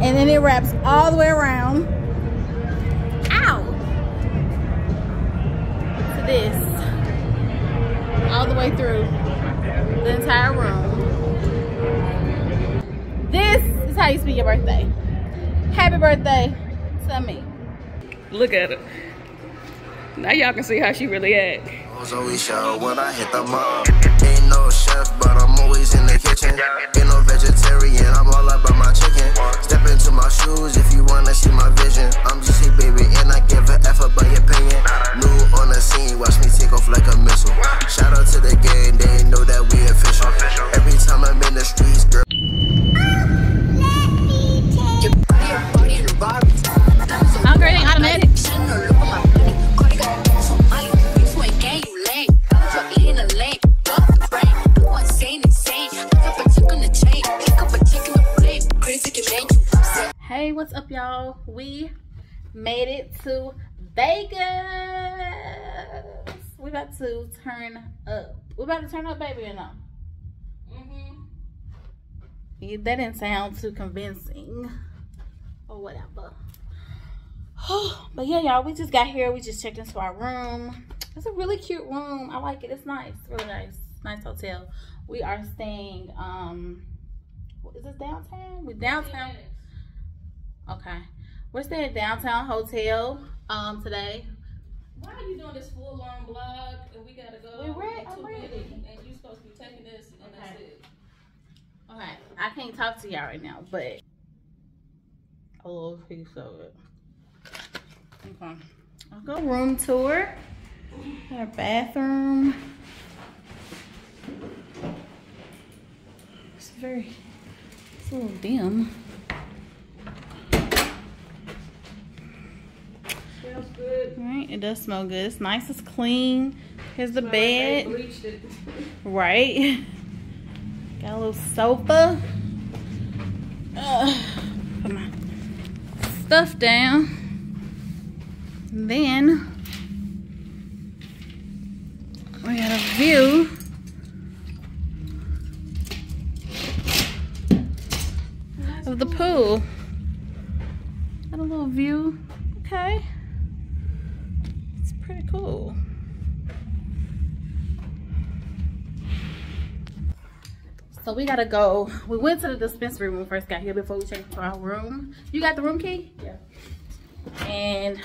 And then it wraps all the way around. Ow! To this. All the way through the entire room. This is how you spend your birthday. Happy birthday to me. Look at it Now y'all can see how she really act. Always shy when I hit the mall. Ain't no chef, but I'm always in the kitchen. Ain't no vegetarian, I'm all about my chicken. Step into my shoes if you wanna see my vision. I'm just a baby and I give a F about your opinion. New on the scene, watch me take off like a missile. Shout out to the gang, they know that we official. Every time I'm in the streets, girl. Hey, what's up, y'all? We made it to Vegas. We about to turn up. We about to turn up, baby, or no? Yeah, that didn't sound too convincing, or whatever. but yeah, y'all, we just got here. We just checked into our room. It's a really cute room. I like it. It's nice. Really nice. Nice hotel. We are staying. Um, is this downtown? We downtown. Okay. We're staying at downtown hotel um today. Why are you doing this full long blog and we gotta go? We read- to I'm ready. And you supposed to be taking this and that's it. Okay. I can't talk to y'all right now, but a little piece of it. Okay. I'll go room tour. Our bathroom. It's very it's a little dim. Smells good. All right, it does smell good. It's nice, it's clean. Here's the like bed. it. Right. Got a little sofa. Uh, put my stuff down. Then we got a view. Of the pool. Got a little view. Okay. Pretty cool. So we gotta go. We went to the dispensary when we first got here before we checked into our room. You got the room key? Yeah. And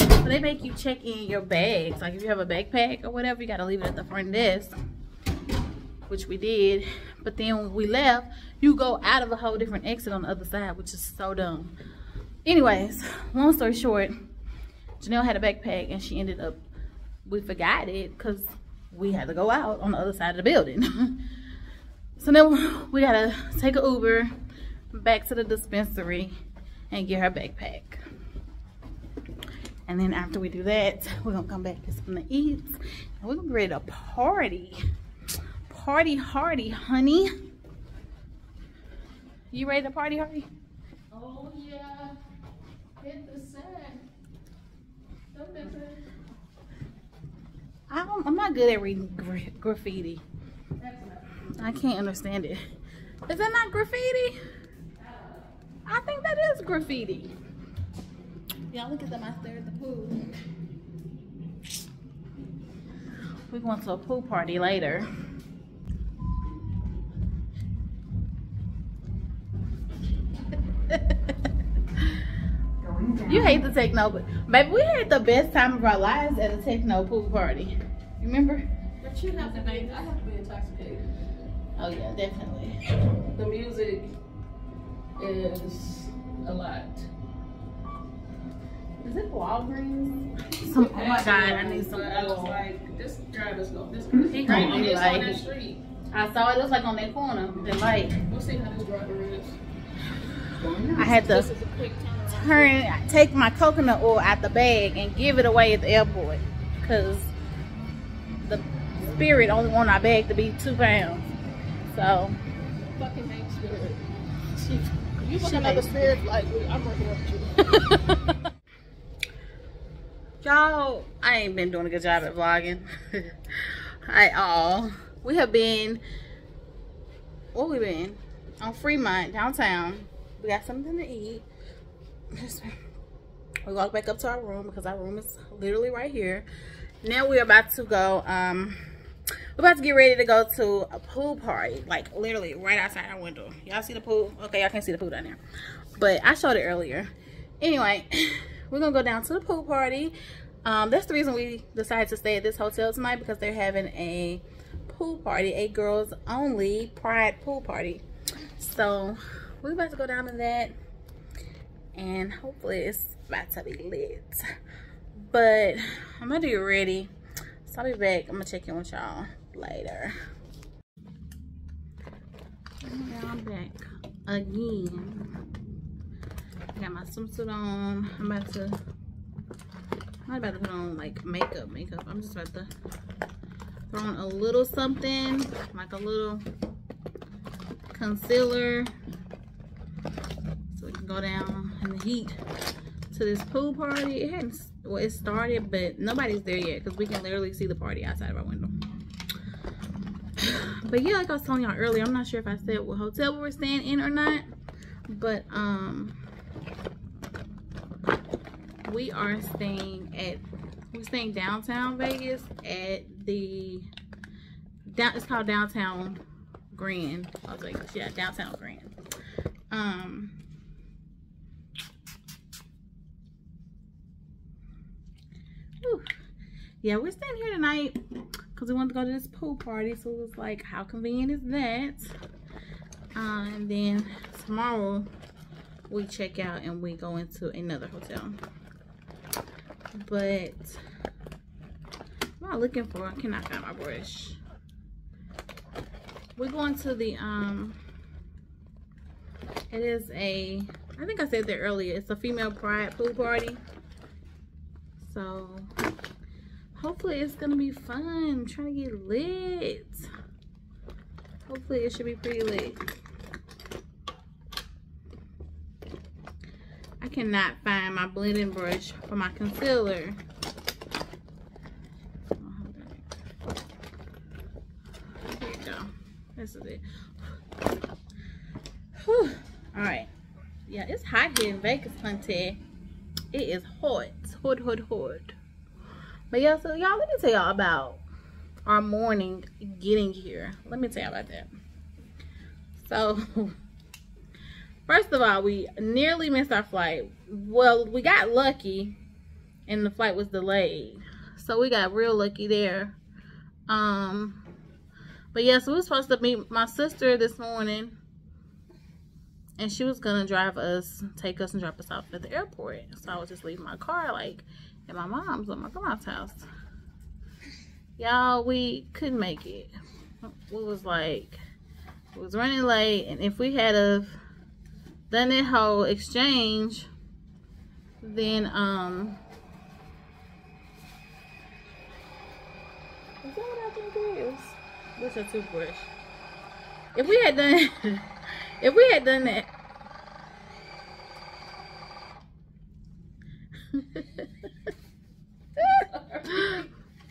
so they make you check in your bags. Like if you have a backpack or whatever, you gotta leave it at the front desk. Which we did. But then when we left, you go out of a whole different exit on the other side, which is so dumb. Anyways, long story short, Janelle had a backpack and she ended up, we forgot it because we had to go out on the other side of the building. So then we gotta take an Uber back to the dispensary and get her backpack. And then after we do that, we're gonna come back, get something to eat. And we're gonna be ready to party. Party hardy, honey. You ready to party hardy? Oh yeah. Hit the sand. Don't miss it. I don't, I'm not good at reading gra graffiti. I can't understand it. Is that not graffiti? I think that is graffiti. Y'all look at them out there at the pool. We're going to a pool party later. you hate the techno, but baby, we had the best time of our lives at a techno pool party. Remember? But you have to be, I have to be intoxicated. Oh yeah, definitely. The music is a lot. Is it Walgreens? Some, oh my god, I need some I was oil. like, this driver's going, this mm-hmm. He gonna on be this like- on that street. I saw it. It was like on that corner. The light. We'll see how this driver is. I had to This is a quick turnaround. Turn, take my coconut oil out the bag and give it away at the airport, cause the spirit only want our bag to be two pounds. So Fucking hate spirit. she, You fucking another hates spirit like I'm working with you. y'all, I ain't been doing a good job at vlogging at all. We have been, where we been? On Fremont, downtown. We got something to eat. We walk back up to our room because our room is literally right here. Now we're about to go, um, we're about to get ready to go to a pool party. Like literally right outside our window. Y'all see the pool? Okay, y'all can't see the pool down there. But I showed it earlier. Anyway, we're gonna go down to the pool party. Um, that's the reason we decided to stay at this hotel tonight because they're having a pool party, a girls only pride pool party. So we're about to go down to that and hopefully it's about to be lit. But I'm gonna get ready. So I'll be back. I'm gonna check in with y'all later. I'm back again. I got my swimsuit on. I'm about to I'm not about to put on like makeup, makeup. I'm just about to throw on a little something, like a little concealer. We can go down in the heat to this pool party. It hadn't, well, it started, but nobody's there yet because we can literally see the party outside of our window. But yeah, like I was telling y'all earlier, I'm not sure if I said what hotel we were staying in or not. But, um, we are staying at we're staying downtown Vegas at the down it's called downtown Grand Las Vegas yeah downtown Grand um yeah we're staying here tonight because we wanted to go to this pool party so it was like how convenient is that uh, and then tomorrow we check out and we go into another hotel but what am I looking for? I cannot find my brush. We're going to the um it is a I think I said that earlier. It's a female pride pool party. So hopefully it's gonna be fun. I'm trying to get lit. Hopefully it should be pretty lit. I cannot find my blending brush for my concealer. Here you go. This is it. Whew. All right. Yeah, it's hot here in Vegas, hunty. It is hot. Hot, hot, hot. But yeah, so y'all, let me tell y'all about our morning getting here. Let me tell y'all about that. So, First of all, we nearly missed our flight. Well, we got lucky and the flight was delayed. So we got real lucky there. Um, but yes, yeah, so we were supposed to meet my sister this morning. And she was going to drive us, take us and drop us off at the airport. So I was just leaving my car like at my mom's or my grandma's house. Y'all, we couldn't make it. It was like, it was running late. And if we had a done that whole exchange, then um is that what I think it is? What's a toothbrush? If we had done if we had done that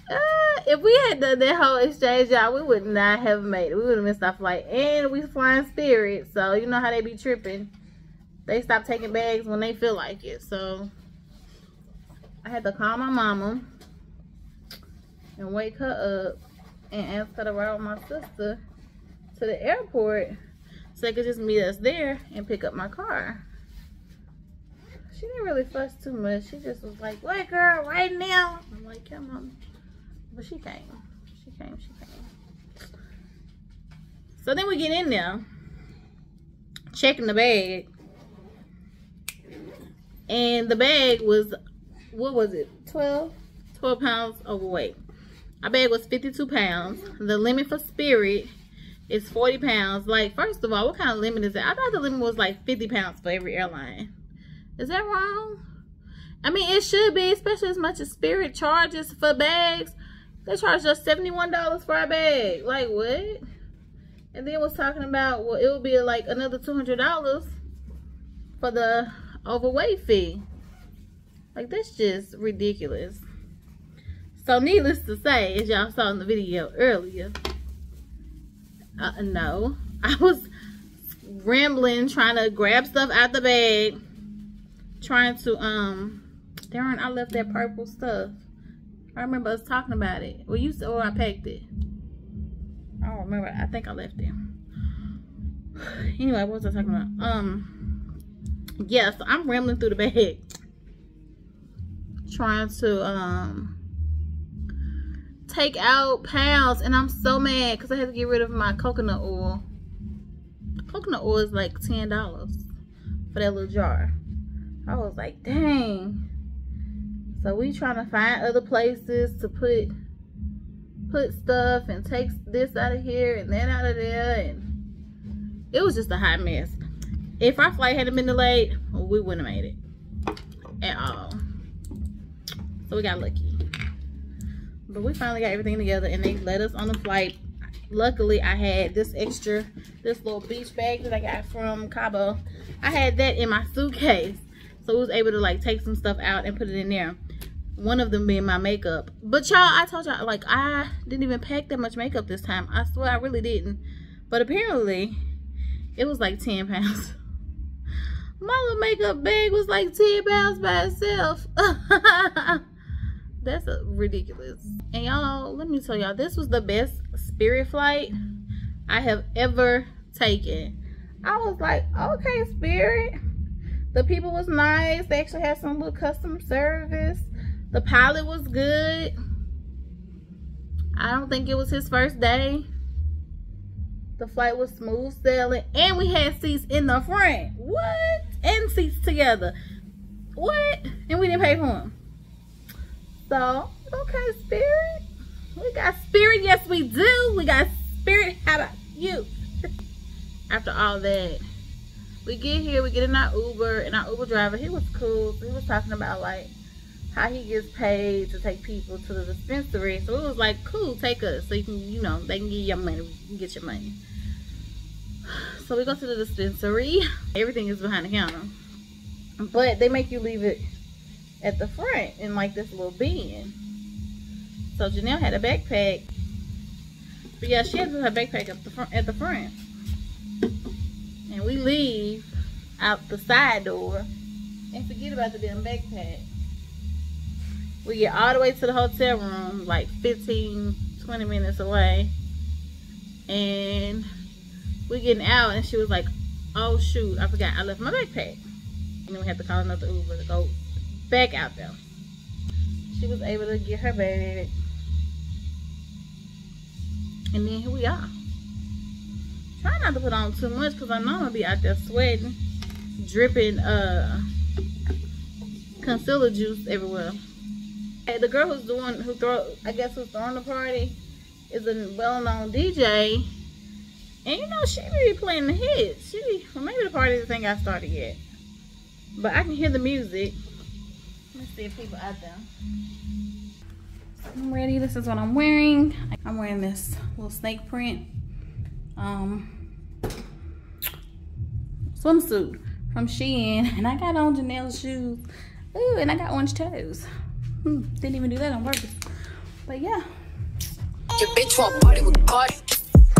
uh, if we had done that whole exchange, y'all, we would not have made it. We would have missed our flight. And we flying Spirit, so you know how they be tripping they stop taking bags when they feel like it. So I had to call my mama and wake her up and ask her to ride with my sister to the airport so they could just meet us there and pick up my car. She didn't really fuss too much. She just was like, wait girl, right now. I'm like, yeah mom. But she came. She came, she came. So then we get in there, checking the bag and the bag was what was it 12 12 pounds overweight our bag was 52 pounds the limit for spirit is 40 pounds. Like first of all what kind of limit is that i thought the limit was like 50 pounds for every airline. Is that wrong? I mean it should be especially as much as spirit charges for bags. They charge us 71 dollars for a bag. Like what? And then was talking about well it would be like another 200 dollars for the overweight fee. Like, that's just ridiculous. So, needless to say, as y'all saw in the video earlier, uh, no, I was rambling, trying to grab stuff out the bag, trying to um. Darn, I left that purple stuff. I remember us talking about it. Well, you said, oh, I packed it. I don't remember. I think I left it. Anyway, what was I talking about? Um, yeah, so I'm rambling through the bag, trying to um take out pounds, and I'm so mad because I had to get rid of my coconut oil. Coconut oil is like ten dollars for that little jar. I was like, dang. So we trying to find other places to put put stuff and take this out of here and that out of there and it was just a hot mess. If our flight hadn't been delayed, we wouldn't have made it at all. So we got lucky. But we finally got everything together and they let us on the flight. Luckily, I had this extra, this little beach bag that I got from Cabo. I had that in my suitcase. So I was able to like take some stuff out and put it in there one of them being my makeup but y'all i told y'all like i didn't even pack that much makeup this time i swear i really didn't but apparently it was like 10 pounds my little makeup bag was like 10 pounds by itself that's ridiculous and y'all let me tell y'all this was the best spirit flight i have ever taken i was like okay spirit the people was nice they actually had some little custom service the pilot was good. I don't think it was his first day. The flight was smooth sailing. And we had seats in the front. What? And seats together. What? And we didn't pay for them. So, okay, Spirit. We got Spirit. Yes, we do. We got Spirit. How about you? After all that, we get here. We get in our Uber. And our Uber driver, he was cool. He was talking about, like, how he gets paid to take people to the dispensary. So it was like, cool, take us. So you can, you know, they can give you your money. You get your money. So we go to the dispensary. Everything is behind the counter. But they make you leave it at the front in like this little bin. So Janelle had a backpack. But yeah, she had her backpack up the front at the front. And we leave out the side door and forget about the damn backpack. We get all the way to the hotel room, like 15, 20 minutes away. And we getting out and she was like, oh shoot, I forgot I left my backpack. And then we had to call another Uber to go back out there. She was able to get her bag. And then here we are. Try not to put on too much because I know I'm going to be out there sweating, dripping uh, concealer juice everywhere And the girl who's doing who throw I guess who's throwing the party is a well-known DJ. And you know she be playing the hits. She be well maybe the party isn't got started yet. But I can hear the music. Let's see if people out there. I'm ready. This is what I'm wearing. I'm wearing this little snake print um swimsuit from Shein. And I got on Janelle's shoes. Ooh, and I got orange toes. Hmm, didn't even do that on purpose. But yeah. Your bitch want party with Cardi.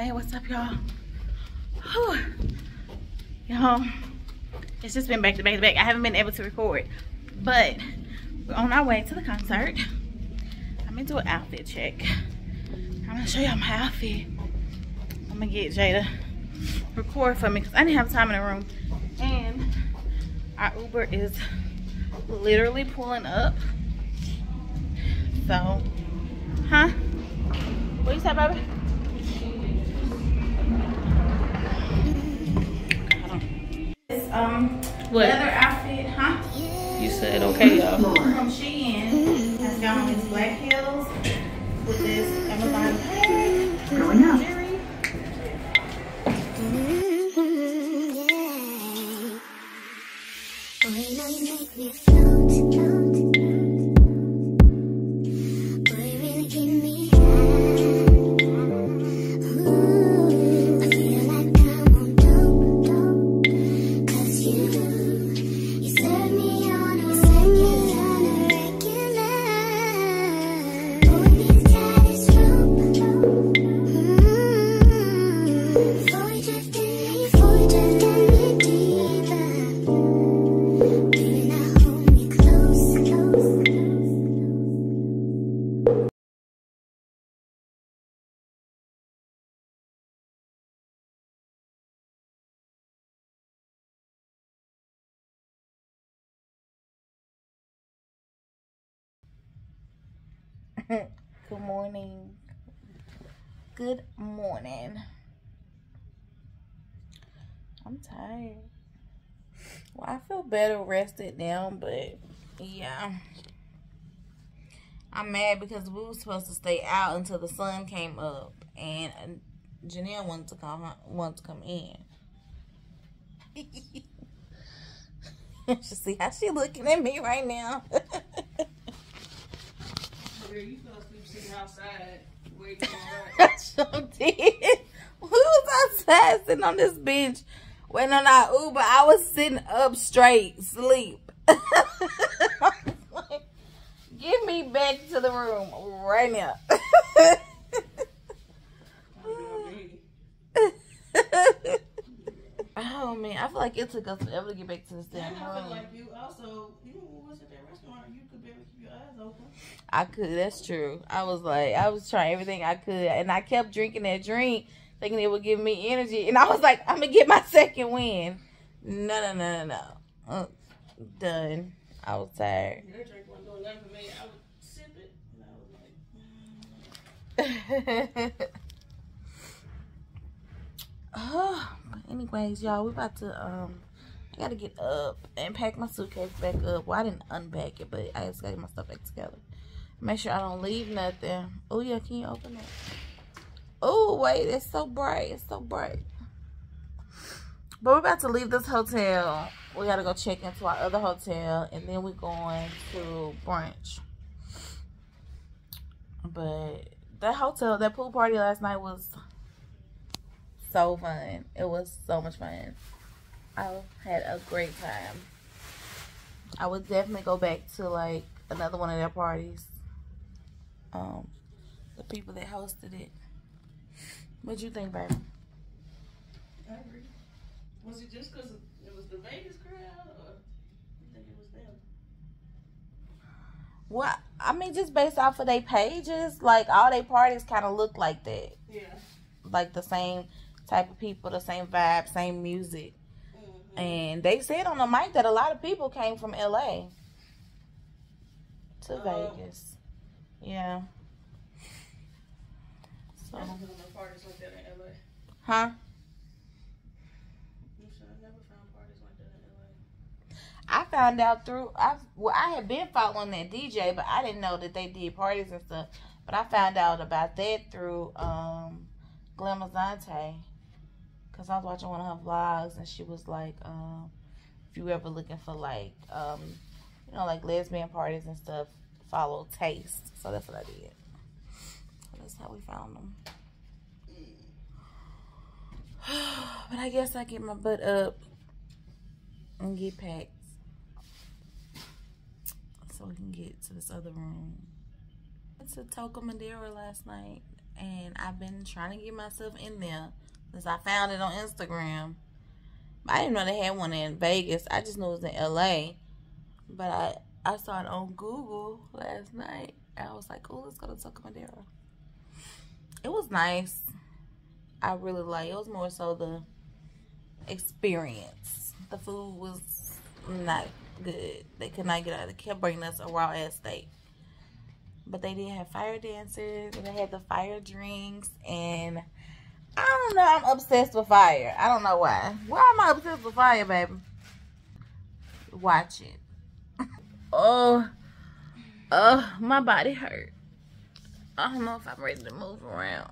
Hey, what's up, y'all? Y'all, it's just been back to back to back. I haven't been able to record, but we're on our way to the concert. I'm gonna do an outfit check. I'm gonna show y'all my outfit. I'm gonna get Jada record for me because I didn't have time in the room. And our Uber is literally pulling up. So, huh? What you say, baby? Um What? leather outfit, huh? You said okay, y'all. From Shein has got on these black heels with this Amazon bag. Going up. Good morning. Good morning. I'm tired. Well, I feel better rested down, but yeah. I'm mad because we were supposed to stay out until the sun came up, and Janelle wanted to come wanted to come in. you see how she looking at me right now. You fell asleep sitting outside waiting I sure did. We was outside sitting on this bench waiting on our Uber. I was sitting up straight, sleep. Get me back to the room right now. oh man, I feel like it took us forever to get back to this damn And I feel room. like you also, you was at that restaurant, you could barely keep your eyes open. I could. That's true. I was like, I was trying everything I could, and I kept drinking that drink, thinking it would give me energy. And I was like, I'm gonna get my second win. No, no, no, no, no. Uh, done. I was tired. That drink wasn't doing nothing for me. I would sip it, and I was like, oh, but anyways, y'all, we about to um. Gotta get up and pack my suitcase back up. Well, I didn't unpack it, but I just gotta get my stuff back together. Make sure I don't leave nothing. Oh yeah, can you open it? Oh wait, it's so bright. It's so bright. But we're about to leave this hotel. We gotta go check into our other hotel, and then we're going to brunch. But that hotel, that pool party last night was so fun. It was so much fun. I had a great time. I would definitely go back to like another one of their parties. Um, the people that hosted it. What'd you think, baby? I agree. Was it just because it was the Vegas crowd, or you think it was them? Well, I mean, just based off of their pages, like all their parties kind of look like that. Yeah. Like the same type of people, the same vibe, same music. And they said on the mic that a lot of people came from LA to Oh. Vegas. Yeah. So, I never found parties like that in LA. huh? You should have never found parties like LA. I found out through I well I had been following that DJ, but I didn't know that they did parties and stuff. But I found out about that through um Glamazante. Cause I was watching one of her vlogs and she was like, um, if you ever looking for like um, you know, like lesbian parties and stuff, follow taste. So that's what I did. So that's how we found them. but I guess I get my butt up and get packed so we can get to this other room. Went to Toca Madera last night, and I've been trying to get myself in there since I found it on Instagram. I didn't know they had one in Vegas. I just knew it was in LA. But I I saw it on Google last night. I was like, oh, let's go to Toca Madera. it was nice. I really like it was more so the experience. The food was not good. They could not get out. They kept bringing us a raw ass steak. But they did have fire dancers and they had the fire drinks and I don't know. I'm obsessed with fire. I don't know why. Why am I obsessed with fire, baby? Watch it. oh, oh, my body hurt. I don't know if I'm ready to move around.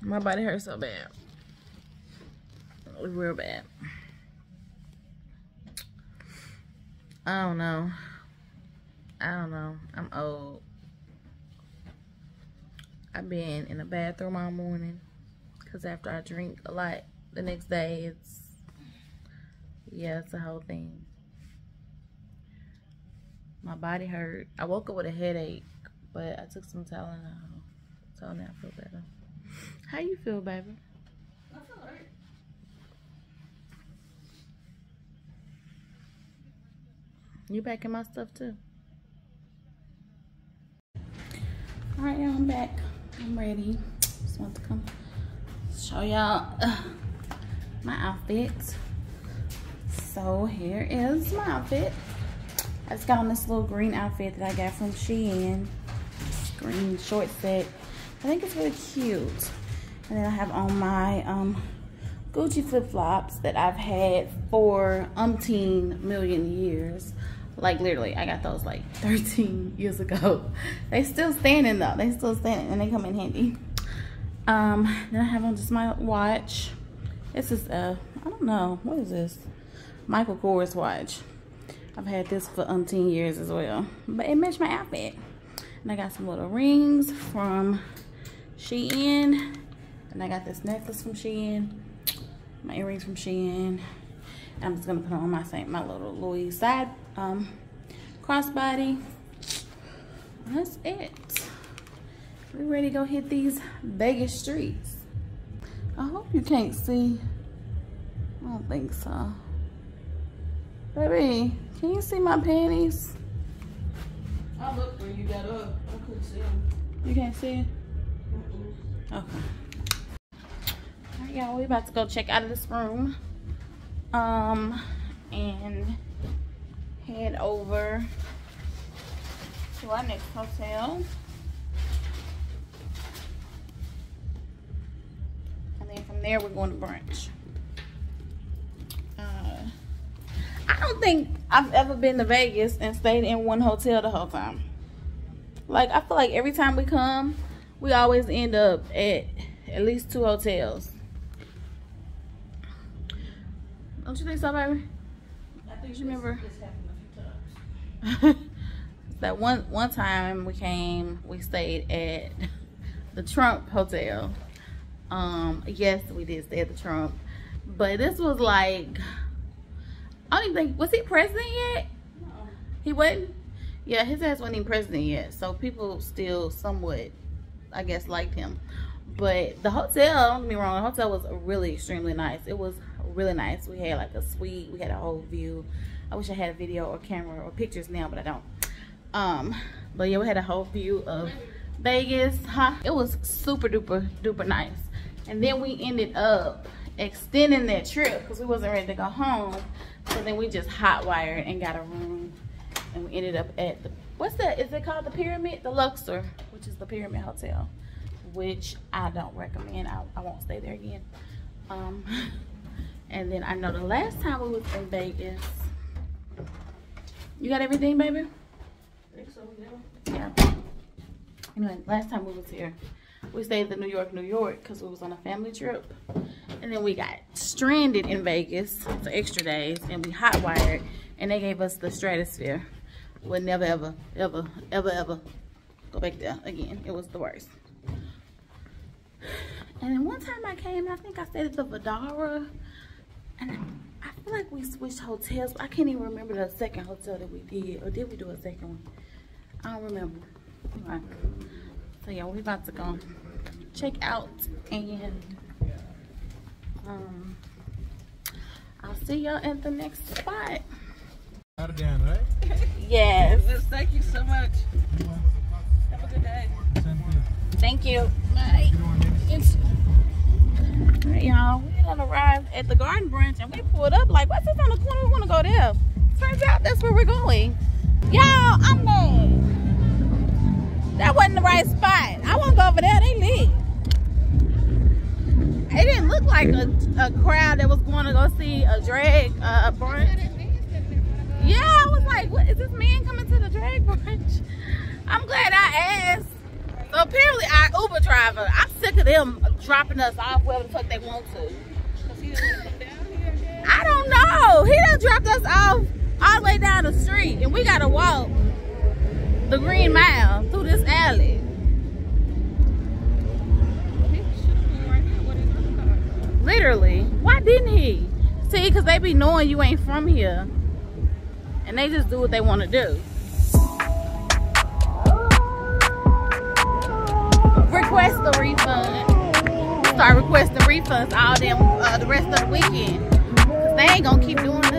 My body hurts so bad. Real bad. I don't know. I don't know. I'm old. I've been in the bathroom all morning because after I drink a lot the next day, it's, yeah, it's a whole thing. My body hurt. I woke up with a headache, but I took some Tylenol, so now I feel better. How you feel, baby? I feel alright. You packing my stuff too? All right, y'all, I'm back. I'm ready. Just want to come show y'all uh, my outfit. So here is my outfit. I just got on this little green outfit that I got from Shein. Green short set. I think it's really cute. And then I have on my um, Gucci flip-flops that I've had for umpteen million years. Like literally, I got those like 13 years ago. They still standing though. They still standing and they come in handy. Um, then I have on just my watch. This is a, I don't know, what is this? Michael Kors watch. I've had this for umpteen years as well. But it matched my outfit. And I got some little rings from Shein. And I got this necklace from Shein. My earrings from Shein. I'm just gonna put on my same my little Louis side um crossbody. That's it. We ready to go hit these Vegas streets. I hope you can't see. I don't think so. Baby, can you see my panties? I looked when you got up. I couldn't see them. You can't see it? Okay. All right, y'all, we about to go check out of this room. Um, and head over to our next hotel. And then from there, we're going to brunch. Uh, I don't think I've ever been to Vegas and stayed in one hotel the whole time. Like, I feel like every time we come, we always end up at at least two hotels. Don't you think so, baby? I think You remember? This, this happened a few times. that one one time we came, we stayed at the Trump Hotel. Um, yes, we did stay at the Trump, but this was like I don't even think was he president yet? No. He wasn't. Yeah, his ass wasn't even president yet, so people still somewhat, I guess, liked him. But the hotel, don't get me wrong, the hotel was really extremely nice. It was really nice. We had like a suite, we had a whole view. I wish I had a video or camera or pictures now, but I don't. Um, but yeah, we had a whole view of Vegas, huh? It was super duper duper nice. And then we ended up extending that trip because we wasn't ready to go home. So then we just hot wired and got a room and we ended up at the what's that is it called the pyramid the luxor which is the pyramid hotel which i don't recommend i, I won't stay there again um and then i know the last time we was in vegas. You got everything baby? I think so, yeah. yeah. Anyway last time we was here we stayed at new york new york because we was on a family trip. And then we got stranded in vegas for extra days and we hot wired and they gave us the stratosphere. Would never ever ever ever ever go back there again. It was the worst. And then one time i came i think i stayed at the Vdara and i, I feel like we switched hotels i can't even remember the second hotel that we did or did we do a second one i don't remember Anyway, so yeah we're about to go check out and um i'll see y'all at the next spot Out of down, right? yes Yes, thank you so much. Have a good day. Thank you. Bye. It's, all right, y'all. We done arrived at the garden branch and we pulled up like, what's this on the corner? We want to go there. Turns out that's where we're going. Y'all, I'm mad. That wasn't the right spot. I want to go over there. They lit. It didn't look like a, a crowd that was going to go see a drag uh, brunch. Yeah, I was like, what is this man coming to the drag brunch? I'm glad I asked. So apparently our Uber driver, I'm sick of them dropping us off wherever the fuck they want to. I don't know. He done dropped us off all the way down the street and we gotta walk the green mile through this alley. Literally. Why didn't he? See, because they be knowing you ain't from here. And they just do what they want to do. Request a refund. Start requesting refunds all them uh, the rest of the weekend. They ain't gonna keep doing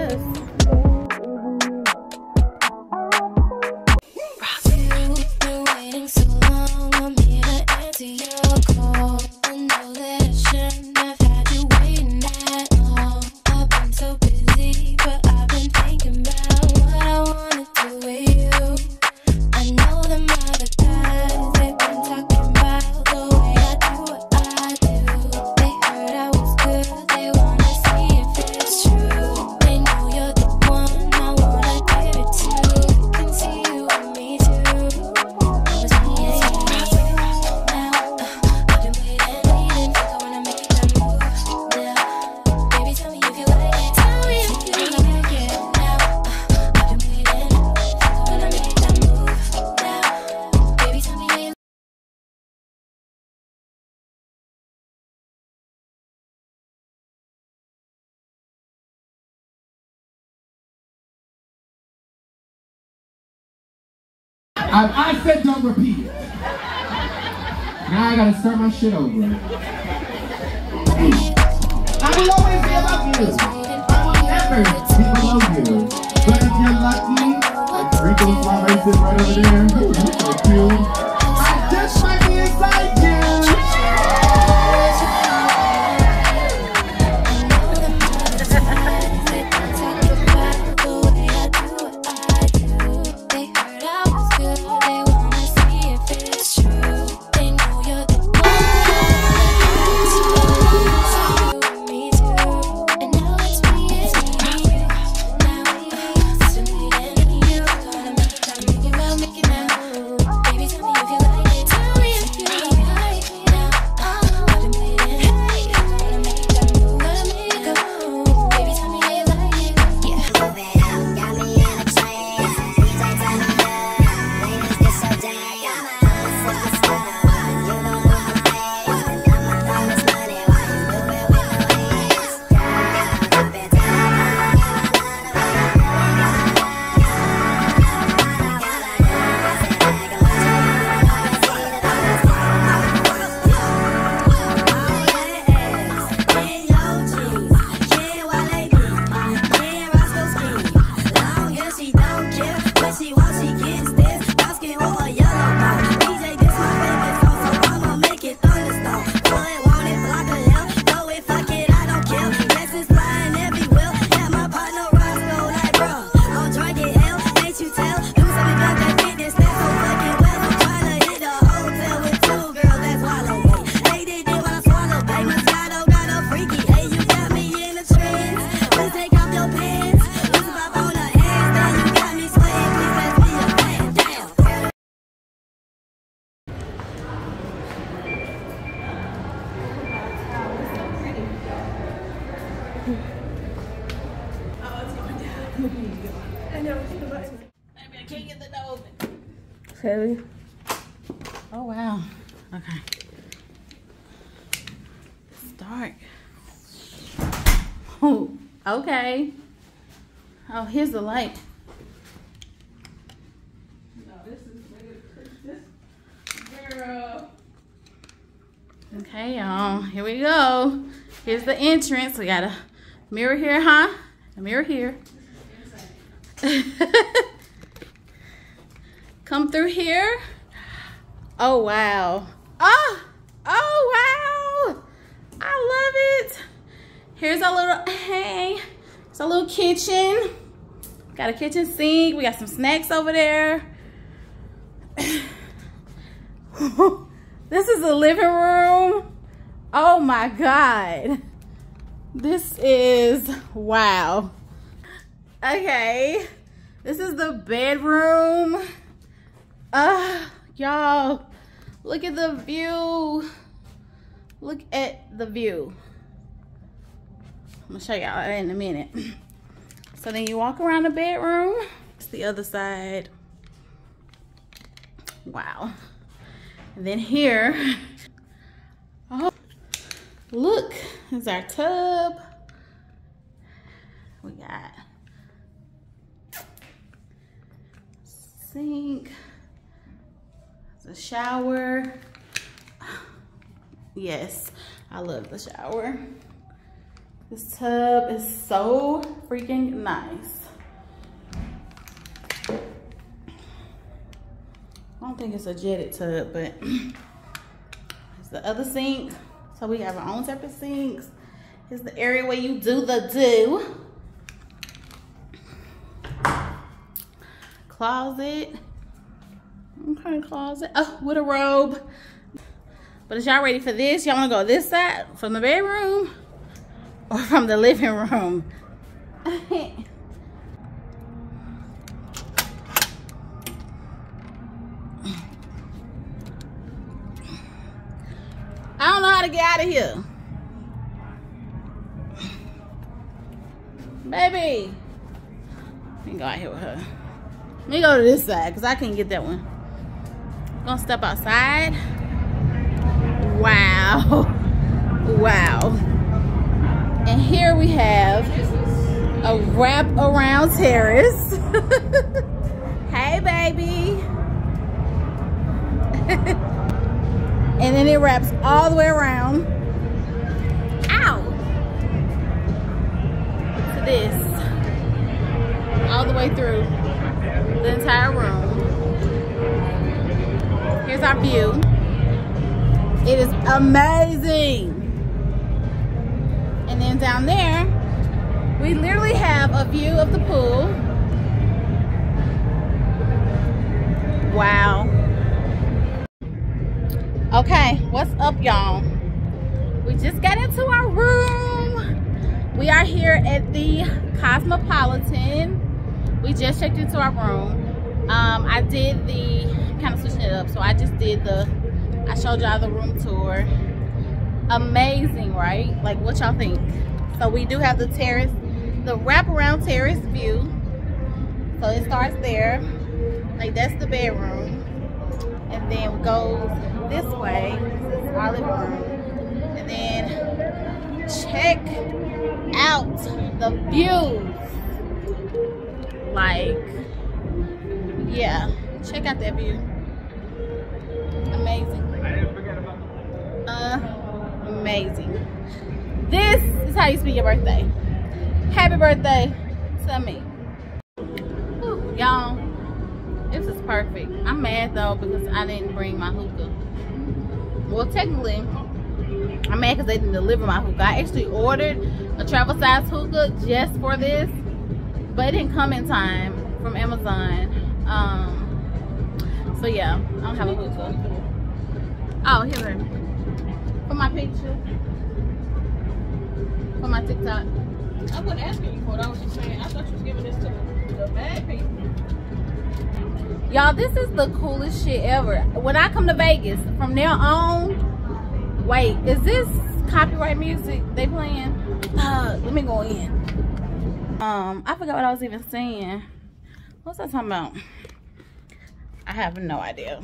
I, I said don't repeat it. Now I gotta start my shit over. I will always be above you. I will never be below you. But if you're lucky, like Rico Strawberry sitting right over there, ooh, so cute. I just dark. Oh, okay. Oh, here's the light. Okay, y'all. Here we go. Here's the entrance. We got a mirror here, huh? A mirror here. Come through here. Oh wow. Oh, oh wow. I love it. Here's our little, hey, it's a little kitchen. Got a kitchen sink. We got some snacks over there. this is the living room. Oh my God. This is, wow. Okay. This is the bedroom. Uh, y'all, look at the view. Look at the view. I'm gonna show y'all in a minute. So then you walk around the bedroom. It's the other side. Wow. And then here, oh, look, is our tub. We got sink, the shower. Yes, I love the shower. This tub is so freaking nice. I don't think it's a jetted tub, but it's the other sink. So we have our own separate sinks. It's the area where you do the do. Closet. Okay, closet. Oh, with a robe. But is y'all ready for this? Y'all wanna go this side from the bedroom? or from the living room. I don't know how to get out of here. Baby. Let me go out here with her. Let me go to this side because I can't get that one. Gonna step outside. Wow. Wow. And here we have a wrap around terrace. hey, baby. and then it wraps all the way around. Ow. To this. All the way through the entire room. Here's our view. It is amazing. And then down there, we literally have a view of the pool. Wow. Okay, what's up, y'all? We just got into our room. We are here at the Cosmopolitan. We just checked into our room. Um, I did the, kind of switching it up, so I just did the, I showed y'all the room tour. Amazing right? Like what y'all think? So we do have the terrace the wraparound terrace view. So it starts there. Like that's the bedroom. And then goes this way. This is living room and then check out the views. Like yeah check out that view. Amazing amazing. This is how you spend your birthday. Happy birthday to me. Y'all, this is perfect. I'm mad though because I didn't bring my hookah. Well, technically, I'm mad because they didn't deliver my hookah. I actually ordered a travel size hookah just for this, but it didn't come in time from Amazon. Um, so yeah, I don't have a hookah. Oh, here for my picture, for my TikTok. I wasn't asking you for it. I was just saying, I thought you was giving this to the, the bad people. Y'all, this is the coolest shit ever. When I come to Vegas, from now on, wait, is this copyright music they playing? Uh, let me go in. Um, I forgot what I was even saying. What's that talking about? I have no idea.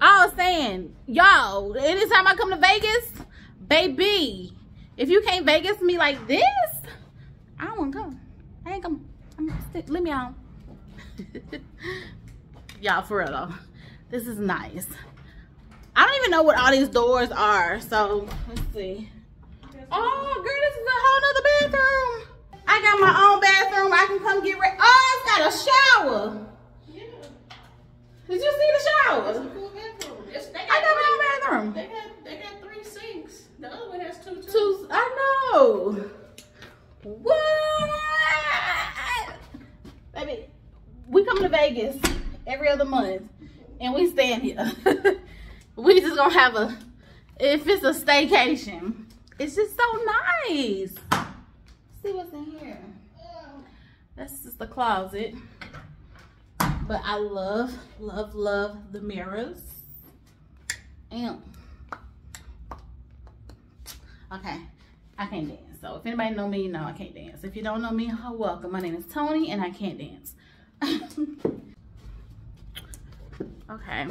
I was saying, y'all, anytime I come to Vegas, baby, if you can't Vegas me like this, I don't want to come. I ain't come. I'm stick, leave me on. y'all, for real though, this is nice. I don't even know what all these doors are, so let's see. Oh, girl, this is a whole nother bathroom. I got my own bathroom. I can come get ready. Oh, it's got a shower. Yeah, Did you see the shower? It's, they I got, got my own bathroom. they got they got three sinks. The other one has two too. Two, I know. What? Baby, we come to Vegas every other month and we stand here. we just gonna have a, if it's a staycation, it's just so nice. see what's in here. That's just the closet. But I love, love, love the mirrors. And Okay, I can't dance. So if anybody know me, you know I can't dance. If you don't know me, oh, welcome. My name is Toni and I can't dance. okay. I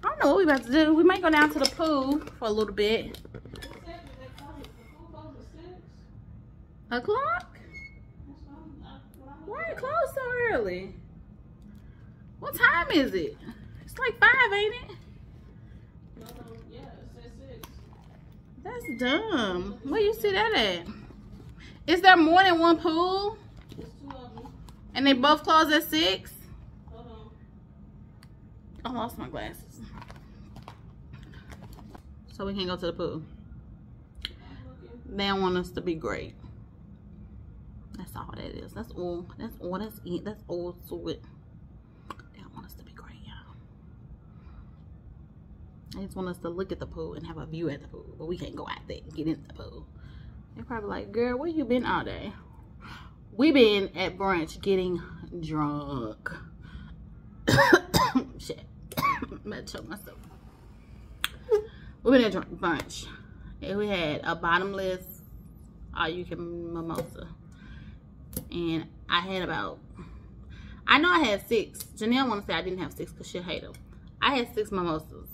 don't know what we about to do. We might go down to the pool for a little bit. O'clock? Why it close so early? What time is it? It's like five, ain't it? That's dumb. Where you see that at? Is there more than one pool? And they both close at six? I lost my glasses. So we can't go to the pool. They don't want us to be great. That's all that is. That's all. That's all. That's it. That's all to it. They don't want us to be great, y'all. They just want us to look at the pool and have a view at the pool, but we can't go out there and get in the pool. They're probably like, girl, where you been all day? We been at brunch getting drunk. Shit. I'm gonna choke myself. We've been at drunk brunch. And we had a bottomless all you can mimosa. And I had about I know I had six. Janelle wanna say I didn't have six because she'll hate them. I had six mimosas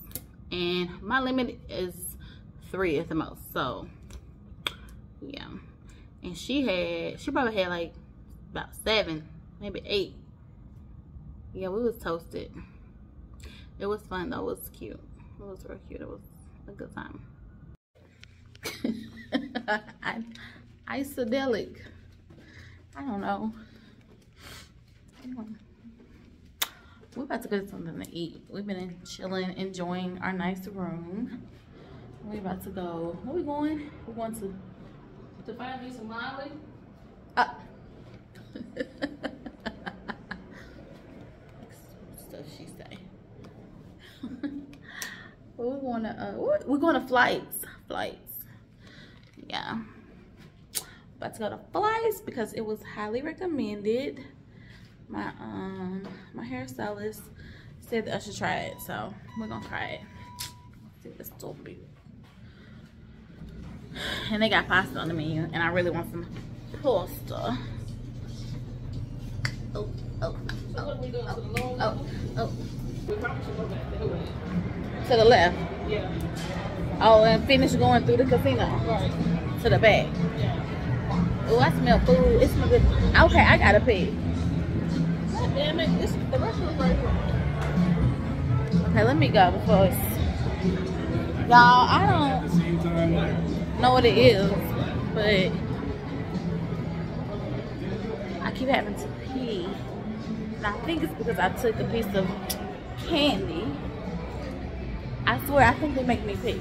and my limit is three at the most so yeah. And she had she probably had like about seven maybe eight. Yeah we was toasted. It was fun though. It was cute. It was real cute. It was a good time. I, isodelic i don't know we're about to go to something to eat. We've been chilling, enjoying our nice room. We're about to go. Where we going? We're going to To find me some Molly. uh, stuff she say. we're going to uh, we're- we're going to flights. Flights. Yeah. About to go to flights because it was highly recommended my um my hairstylist said that I should try it, so we're gonna try it. See if it's big. And they got pasta on the menu, and I really want some pasta. Oh, oh, So what we doing to the lower oh, oh. Probably should go back that way. To the left. Yeah. Oh, and finish going through the casino. Right. To the back. Yeah. Oh, I smell food. It smells good. Okay, I gotta pee. Damn it. This the. Okay, let me go before it's... Y'all, I don't know what it is, but I keep having to pee. And I think it's because I took a piece of candy. I swear, I think they make me pee.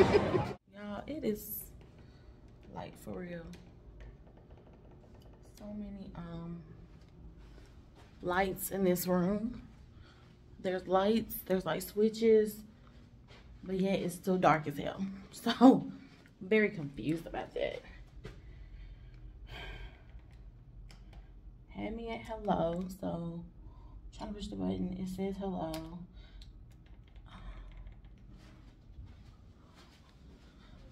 Y'all, it is like for real. So many um lights in this room. There's lights, there's like switches, but yet it's still dark as hell. So very confused about that. Had me at hello, so trying to push the button. It says hello.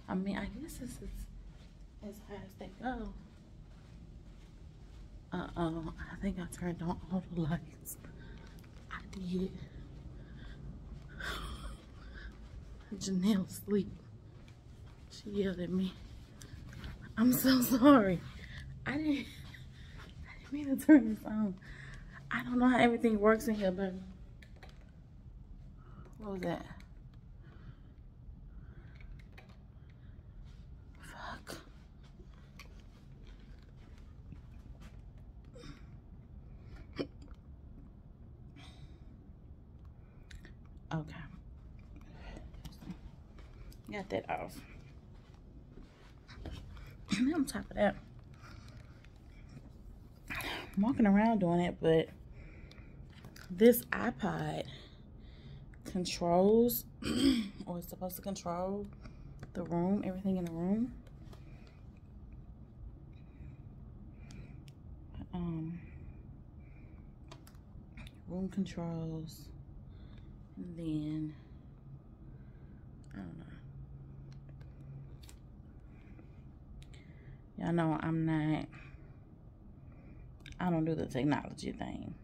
I mean, I guess this is as high as they go. Uh-oh, I think I turned on all the lights. I did. Janelle sleep. She yelled at me. I'm so sorry. I didn't, I didn't mean to turn this on. I don't know how everything works in here, but what was that? Fuck. Okay. Got that off. And on top of that, I'm walking around doing it, but this iPod controls, or it's supposed to control the room, everything in the room. Um, room controls, and then, I don't know. Y'all know I'm not, I don't do the technology thing.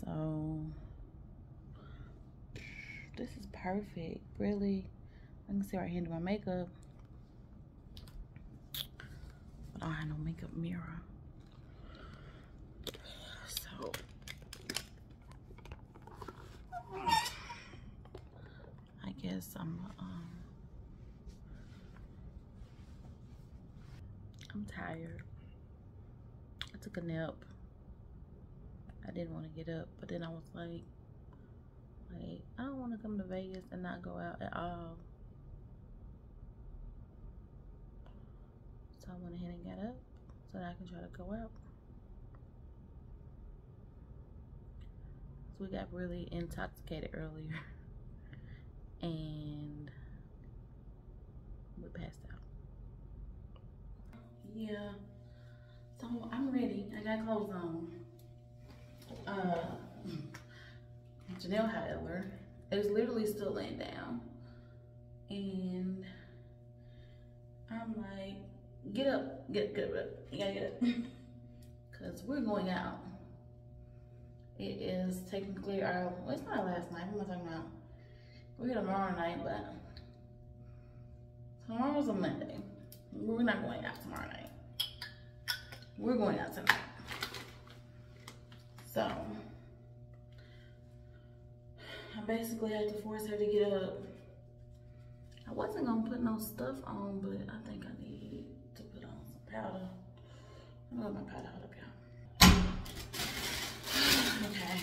So, this is perfect, really. I can see right here do my makeup. But I don't have no makeup mirror. So, I guess I'm, um, I'm tired. I took a nap. I didn't want to get up, but then I was like, like, I don't want to come to Vegas and not go out at all. So I went ahead and got up so that I can try to go out. So we got really intoxicated earlier and we passed. Yeah. So I'm ready. I got clothes on. Uh, Janelle, however, is literally still laying down. And I'm like, get up, get, get up, you gotta get up. Cause we're going out. It is technically our, well, it's not last night, what am I talking about? We're here tomorrow night, but tomorrow's a Monday. We're not going out tomorrow night. We're going out tonight. So, I basically had to force her to get up. I wasn't gonna put no stuff on, but I think I need to put on some powder. I'm gonna my powder out up here. Okay.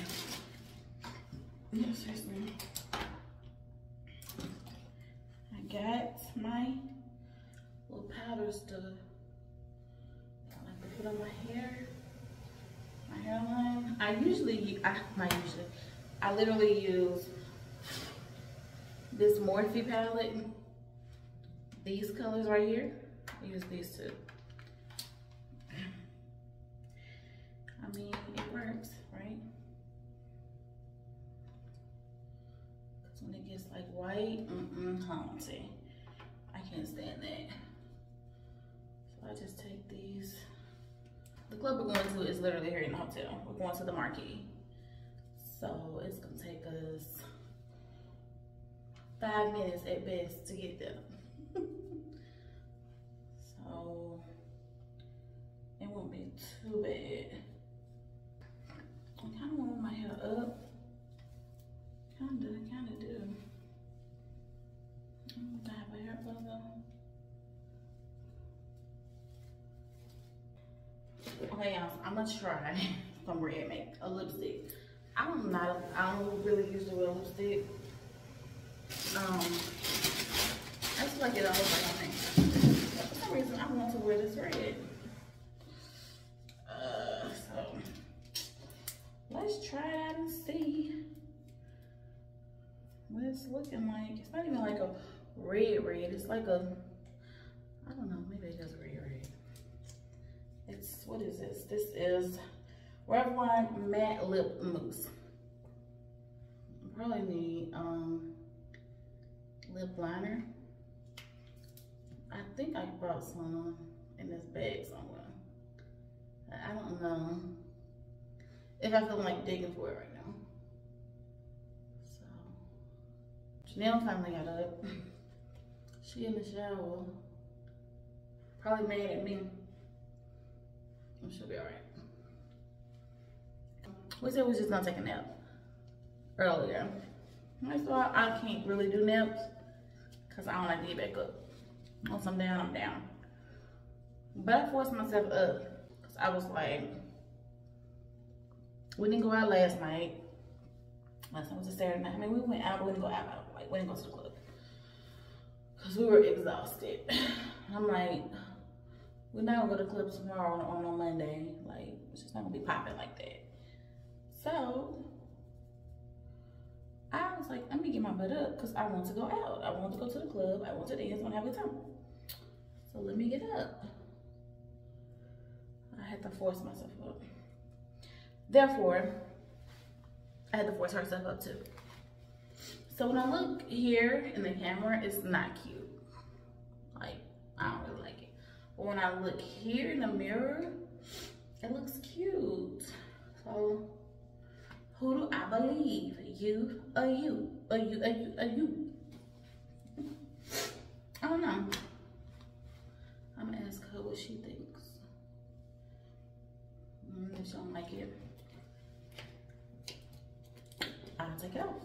Yes, ma'am. I got my little powder stuff. Put on my hair, my hairline. I usually, I, usually, I literally use this Morphe palette. These colors right here. I use these two. I mean, it works, right? Because when it gets like white, mm-mm. I can't stand that. So I just take these. The club we're going to is literally here in the hotel. We're going to the Marquee. So it's gonna take us five minutes at best to get there. so it won't be too bad. I kind of want my hair up. Kinda, kinda do. I'm gonna have a hair up though. Okay, I'm gonna try some red make a lipstick. I'm not, I don't really use the wear lipstick. Um, I just like it all over my thing. For some reason, I want to wear this red. Uh, so let's try it out and see what it's looking like. It's not even like a red red. It's like a, I don't know, maybe it does red red. What is this? This is Revlon Matte Lip Mousse. Probably need um, lip liner. I think I brought some in this bag somewhere. I don't know if I feel like digging for it right now. So Janelle finally got up. She in the shower. Probably mad at me. She'll be alright. We said we was just gonna take a nap earlier. That's why I can't really do naps because I don't like to get back up. Once I'm down, I'm down. But I forced myself up because I was like, we didn't go out last night. Last night was a Saturday night. I mean, we went out, but we didn't go out. Like, we didn't go to the club because we were exhausted. I'm like, we're not gonna go to the club tomorrow on, on Monday. Like, it's just not gonna be popping like that. So, I was like, let me get my butt up because I want to go out. I want to go to the club. I want to dance. I want to have a time. So let me get up. I had to force myself up. Therefore, I had to force herself up too. So when I look here in the camera, it's not cute. Like, I don't really like it. But when I look here in the mirror, it looks cute. So who do I believe? You or you? Or you, or you, or you? I don't know. I'm gonna ask her what she thinks. Mm, if she don't like it, I'll take it off.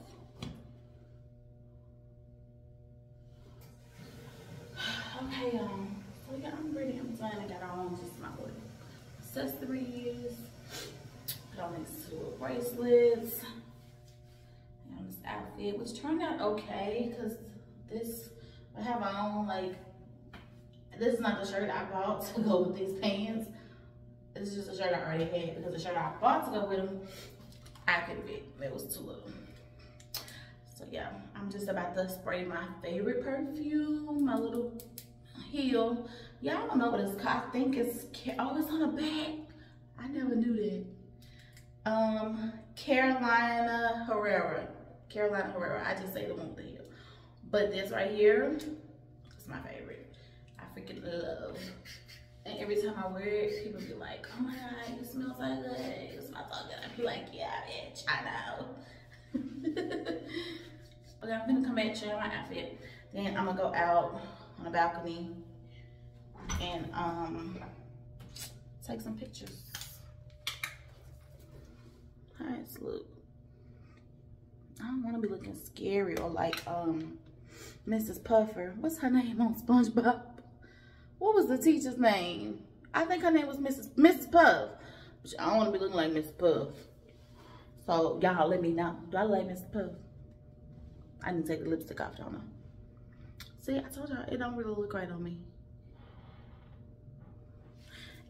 Okay, um, so yeah, I'm ready. I'm done. I got on just my little accessories. Put on these two little bracelets. And this outfit, which turned out okay, because this, I have on, like, this is not the shirt I bought to go with these pants. This is just a shirt I already had, because the shirt I bought to go with them, I couldn't fit. It was too little. So yeah, I'm just about to spray my favorite perfume, my little heel. Y'all don't know what it's called. I think it's, oh, it's on the back. I never knew that. Um, Carolina Herrera. Carolina Herrera. I just say the one with the heel. But this right here is my favorite. I freaking love. And every time I wear it, people be like, oh my God, you smell so good. You smell so good. I be like, yeah, bitch, I know. okay, I'm gonna come back and you my outfit. Then I'm gonna go out on the balcony and um take some pictures. How does look? I don't want to be looking scary or like um Mrs. Puffer. What's her name on SpongeBob? What was the teacher's name? I think her name was Mrs. Mrs. Puff. But I don't want to be looking like Mrs. Puff. So y'all let me know. Do I look like Mrs. Puff? I to take the lipstick off, don't I? See, I told y'all it don't really look right on me.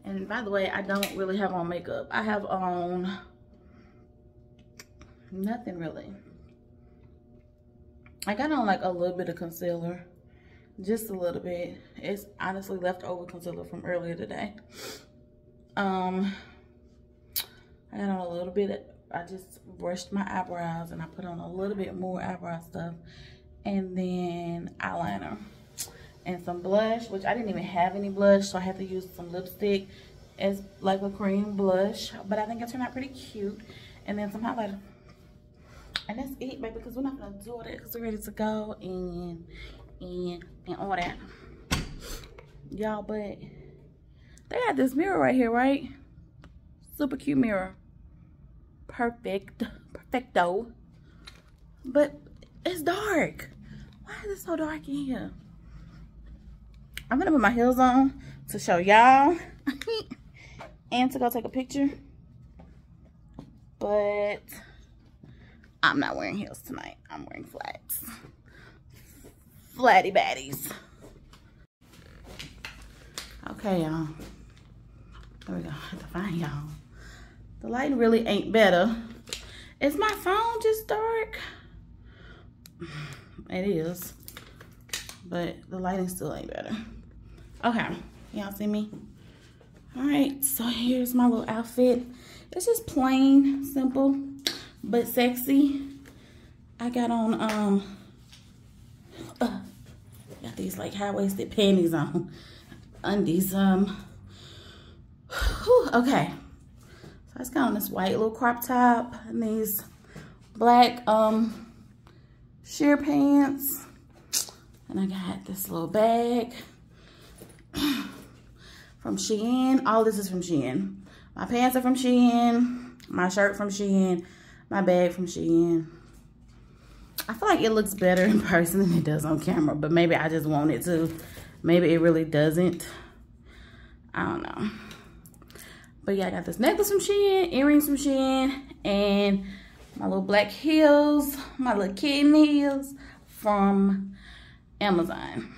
And by the way, I don't really have on makeup. I have on nothing really. I got on like a little bit of concealer. Just a little bit. It's honestly leftover concealer from earlier today. Um, I got on a little bit. I just brushed my eyebrows and I put on a little bit more eyebrow stuff. And then eyeliner and some blush, which I didn't even have any blush, so I had to use some lipstick as like a cream blush. But I think it turned out pretty cute. And then some highlighter. And that's it, baby, because we're not gonna do all that because we're ready to go and and and all that. Y'all, but they got this mirror right here, right? Super cute mirror. Perfect. Perfecto. But it's dark. Why is it so dark in here? I'm gonna put my heels on to show y'all and to go take a picture. But I'm not wearing heels tonight. I'm wearing flats. Flatty baddies. Okay, y'all. There we go. I have to find y'all. The lighting really ain't better. Is my phone just dark? It is. But the lighting still ain't better. Okay. Y'all see me? Alright, so here's my little outfit. It's just plain, simple, but sexy. I got on, um, uh, got these like high-waisted panties on. Undies, um, Whew, okay. So I just got on this white little crop top and these black um sheer pants. And I got this little bag from Shein. All this is from Shein. My pants are from Shein. My shirt from Shein. My bag from Shein. I feel like it looks better in person than it does on camera, but maybe I just want it to. Maybe it really doesn't. I don't know. But yeah, I got this necklace from Shein, earrings from Shein, and my little black heels, my little kitten heels from Amazon.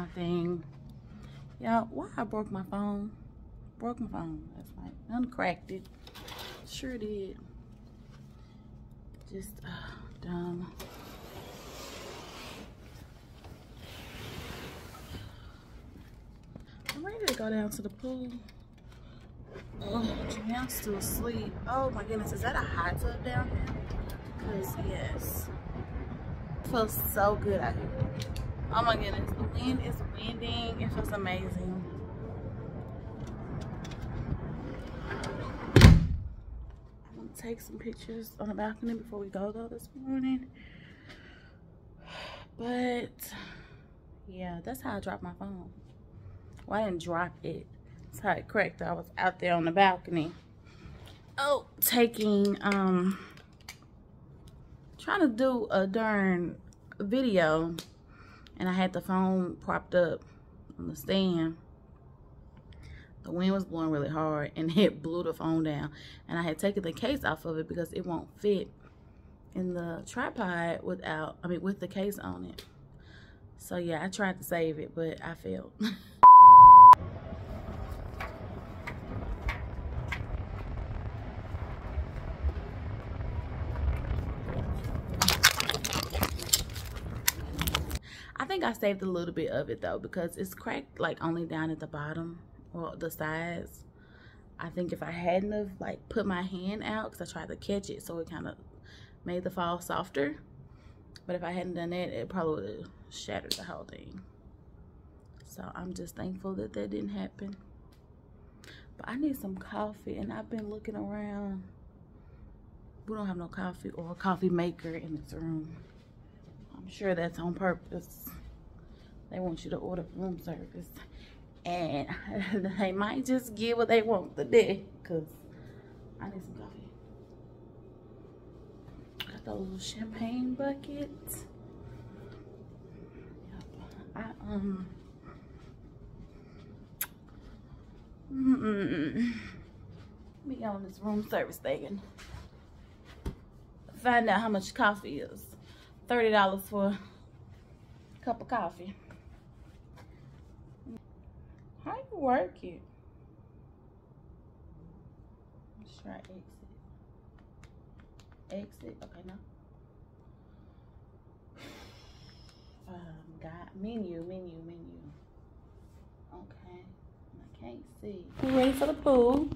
My thing. Y'all, why I broke my phone? Broke my phone. That's right. Uncracked it. Sure did. Just uh, dumb. I'm ready to go down to the pool. Oh, Janelle's still asleep. Oh my goodness, is that a hot tub down here? Cause yes, feels so good out here. Oh my goodness, the wind is winding. It feels amazing. I'm gonna take some pictures on the balcony before we go though this morning. But yeah, that's how I dropped my phone. Well, I didn't drop it. That's how it cracked. I was out there on the balcony. Oh, taking um trying to do a darn video and I had the phone propped up on the stand. The wind was blowing really hard and it blew the phone down. And I had taken the case off of it because it won't fit in the tripod without, I mean, with the case on it. So yeah, I tried to save it, but I failed. I think I saved a little bit of it though because it's cracked like only down at the bottom or the sides. I think if I hadn't have like put my hand out because I tried to catch it so it kind of made the fall softer. But if I hadn't done that, it probably would have shattered the whole thing. So I'm just thankful that that didn't happen. But I need some coffee and I've been looking around. We don't have no coffee or a coffee maker in this room. I'm sure that's on purpose. They want you to order room service. And they might just get what they want today. Because I need some coffee. Got little champagne buckets. Yep. I, um... Mm-mm. Let me on this room service thing find out how much coffee is. $30 for a cup of coffee. How you work it? Let's try exit. Exit. Okay, now. Um, got menu, menu, menu. Okay. I can't see. We ready for the pool.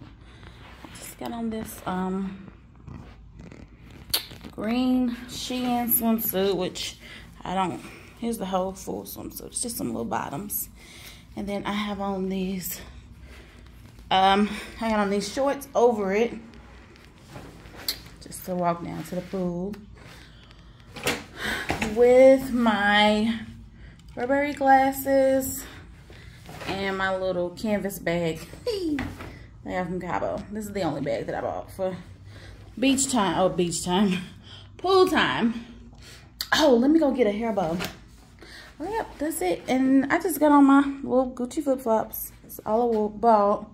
Just got on this um green Shein swimsuit, which I don't, here's the whole full swimsuit. It's just some little bottoms. And then I have on these, um, I got on these shorts over it. Just to walk down to the pool. With my Burberry glasses and my little canvas bag. I have from Cabo. This is the only bag that I bought for beach time. Oh, beach time pool time. Oh, let me go get a hair bow. Oh, yep, that's it. And I just got on my little Gucci flip-flops. That's all I bought.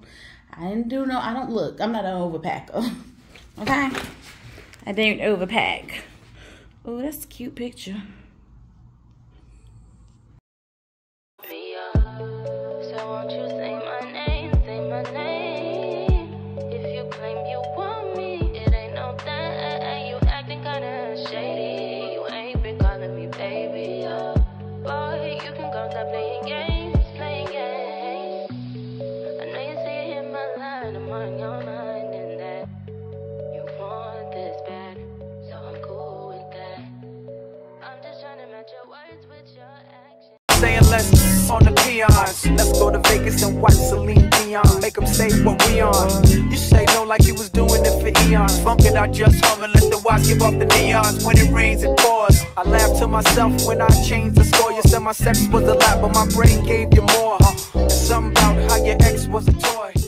I didn't do no, I don't look. I'm not an overpacker. okay? I didn't overpack. Oh, that's a cute picture. Let's go to Vegas and watch Celine Dion. Make them say what we on. You say no like you was doing it for eons. Funk it out just hum and let the watch give off the neons. When it rains, it pours. I laugh to myself when I change the score. You said my sex was a lot, but my brain gave you more. Huh? Something about how your ex was a toy.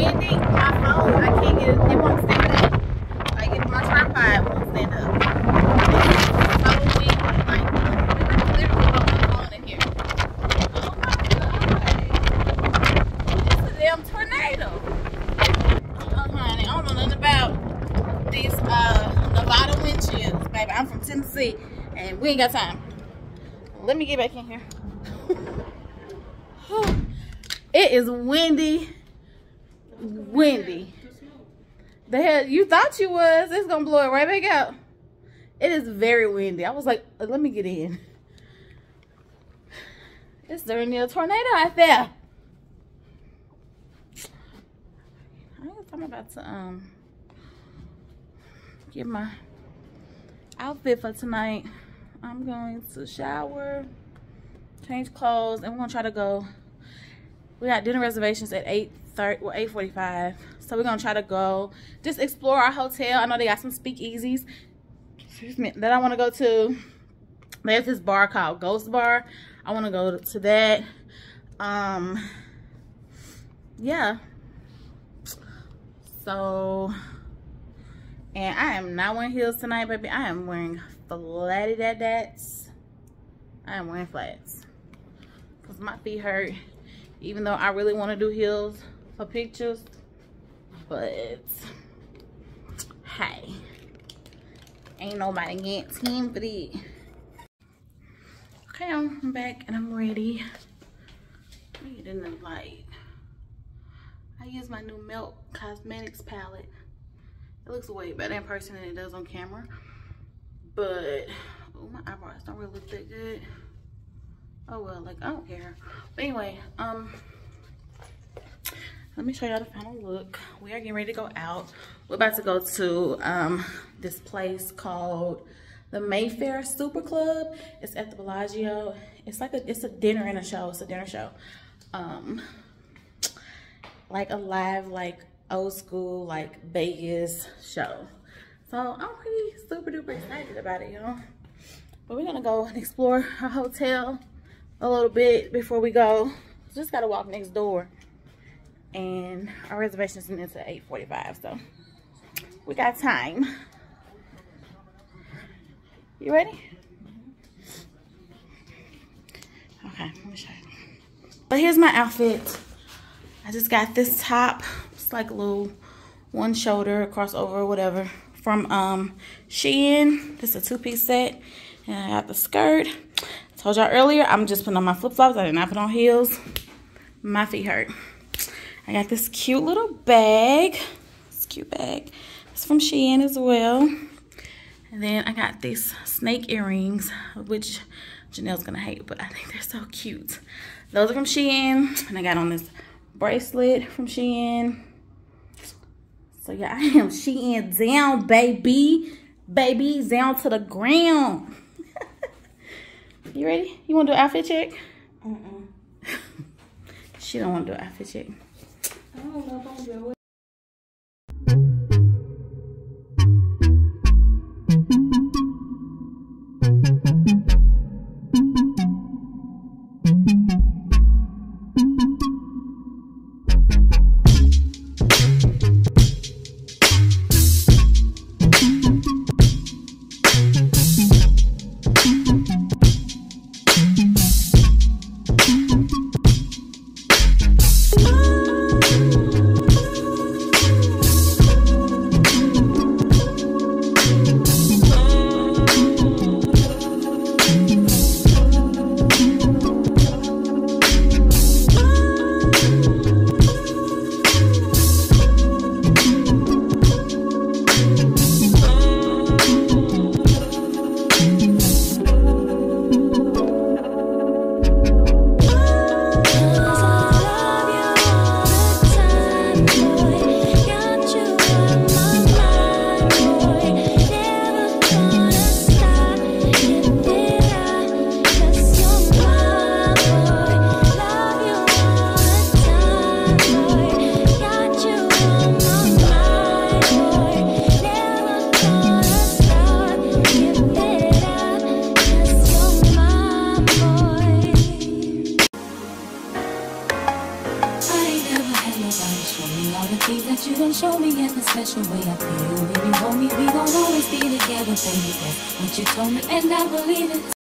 Windy, my phone, I can't get it, it won't stand up. Like if my tripod won't stand up. It's so windy, like literally my phone in here. Oh my god. A damn tornado. Oh, honey, I don't know nothing about these Nevada wind baby. I'm from Tennessee, and we ain't got time. Let me get back in here. it is windy, windy. The hell, you thought you was. It's gonna blow it right back out. It is very windy. I was like, uh, let me get in. It's during a tornado out there. I'm about to um get my outfit for tonight. I'm going to shower change clothes, and we're gonna try to go. We got dinner reservations at 8:30, well 8:45. So we're gonna try to go just explore our hotel. I know they got some speakeasies. Excuse me, that I want to go to. There's this bar called Ghost Bar. I want to go to that. Um, yeah. So, and I am not wearing heels tonight, baby. I am wearing flatty that dats. I am wearing flats because my feet hurt. Even though I really want to do heels for pictures, but hey, ain't nobody get team for that. Okay, I'm back and I'm ready. In the light. I use my new Milk Cosmetics palette. It looks way better in person than it does on camera. But, oh, my eyebrows don't really look that good. Oh, well, like, I don't care. But anyway, um, let me show y'all the final look. We are getting ready to go out. We're about to go to um, this place called the Mayfair Supper Club. It's at the Bellagio. It's like a, it's a dinner and a show. It's a dinner show. Um, like a live, like old school, like Vegas show. So I'm pretty super duper excited about it, y'all. But we're gonna go and explore our hotel a little bit before we go. Just gotta walk next door. And our reservation is until 8.45, so we got time. You ready? Okay, let me show you. But here's my outfit. I just got this top. It's like a little one shoulder crossover whatever from um Shein. This is a two-piece set. And I got the skirt. I told y'all earlier, I'm just putting on my flip-flops. I did not put on heels. My feet hurt. I got this cute little bag. This cute bag. It's from Shein as well. And then I got these snake earrings, which Janelle's gonna hate, but I think they're so cute. Those are from Shein. And I got on this bracelet from Shein. So yeah, I am Shein down, baby. Baby, down to the ground. you ready? You wanna do an outfit check? Mm-mm. She don't wanna do an outfit check. I don't know if I'm gonna done show me in the special way I feel when you hold me. We gon' always be together, baby. That's what you told me, and I believe it.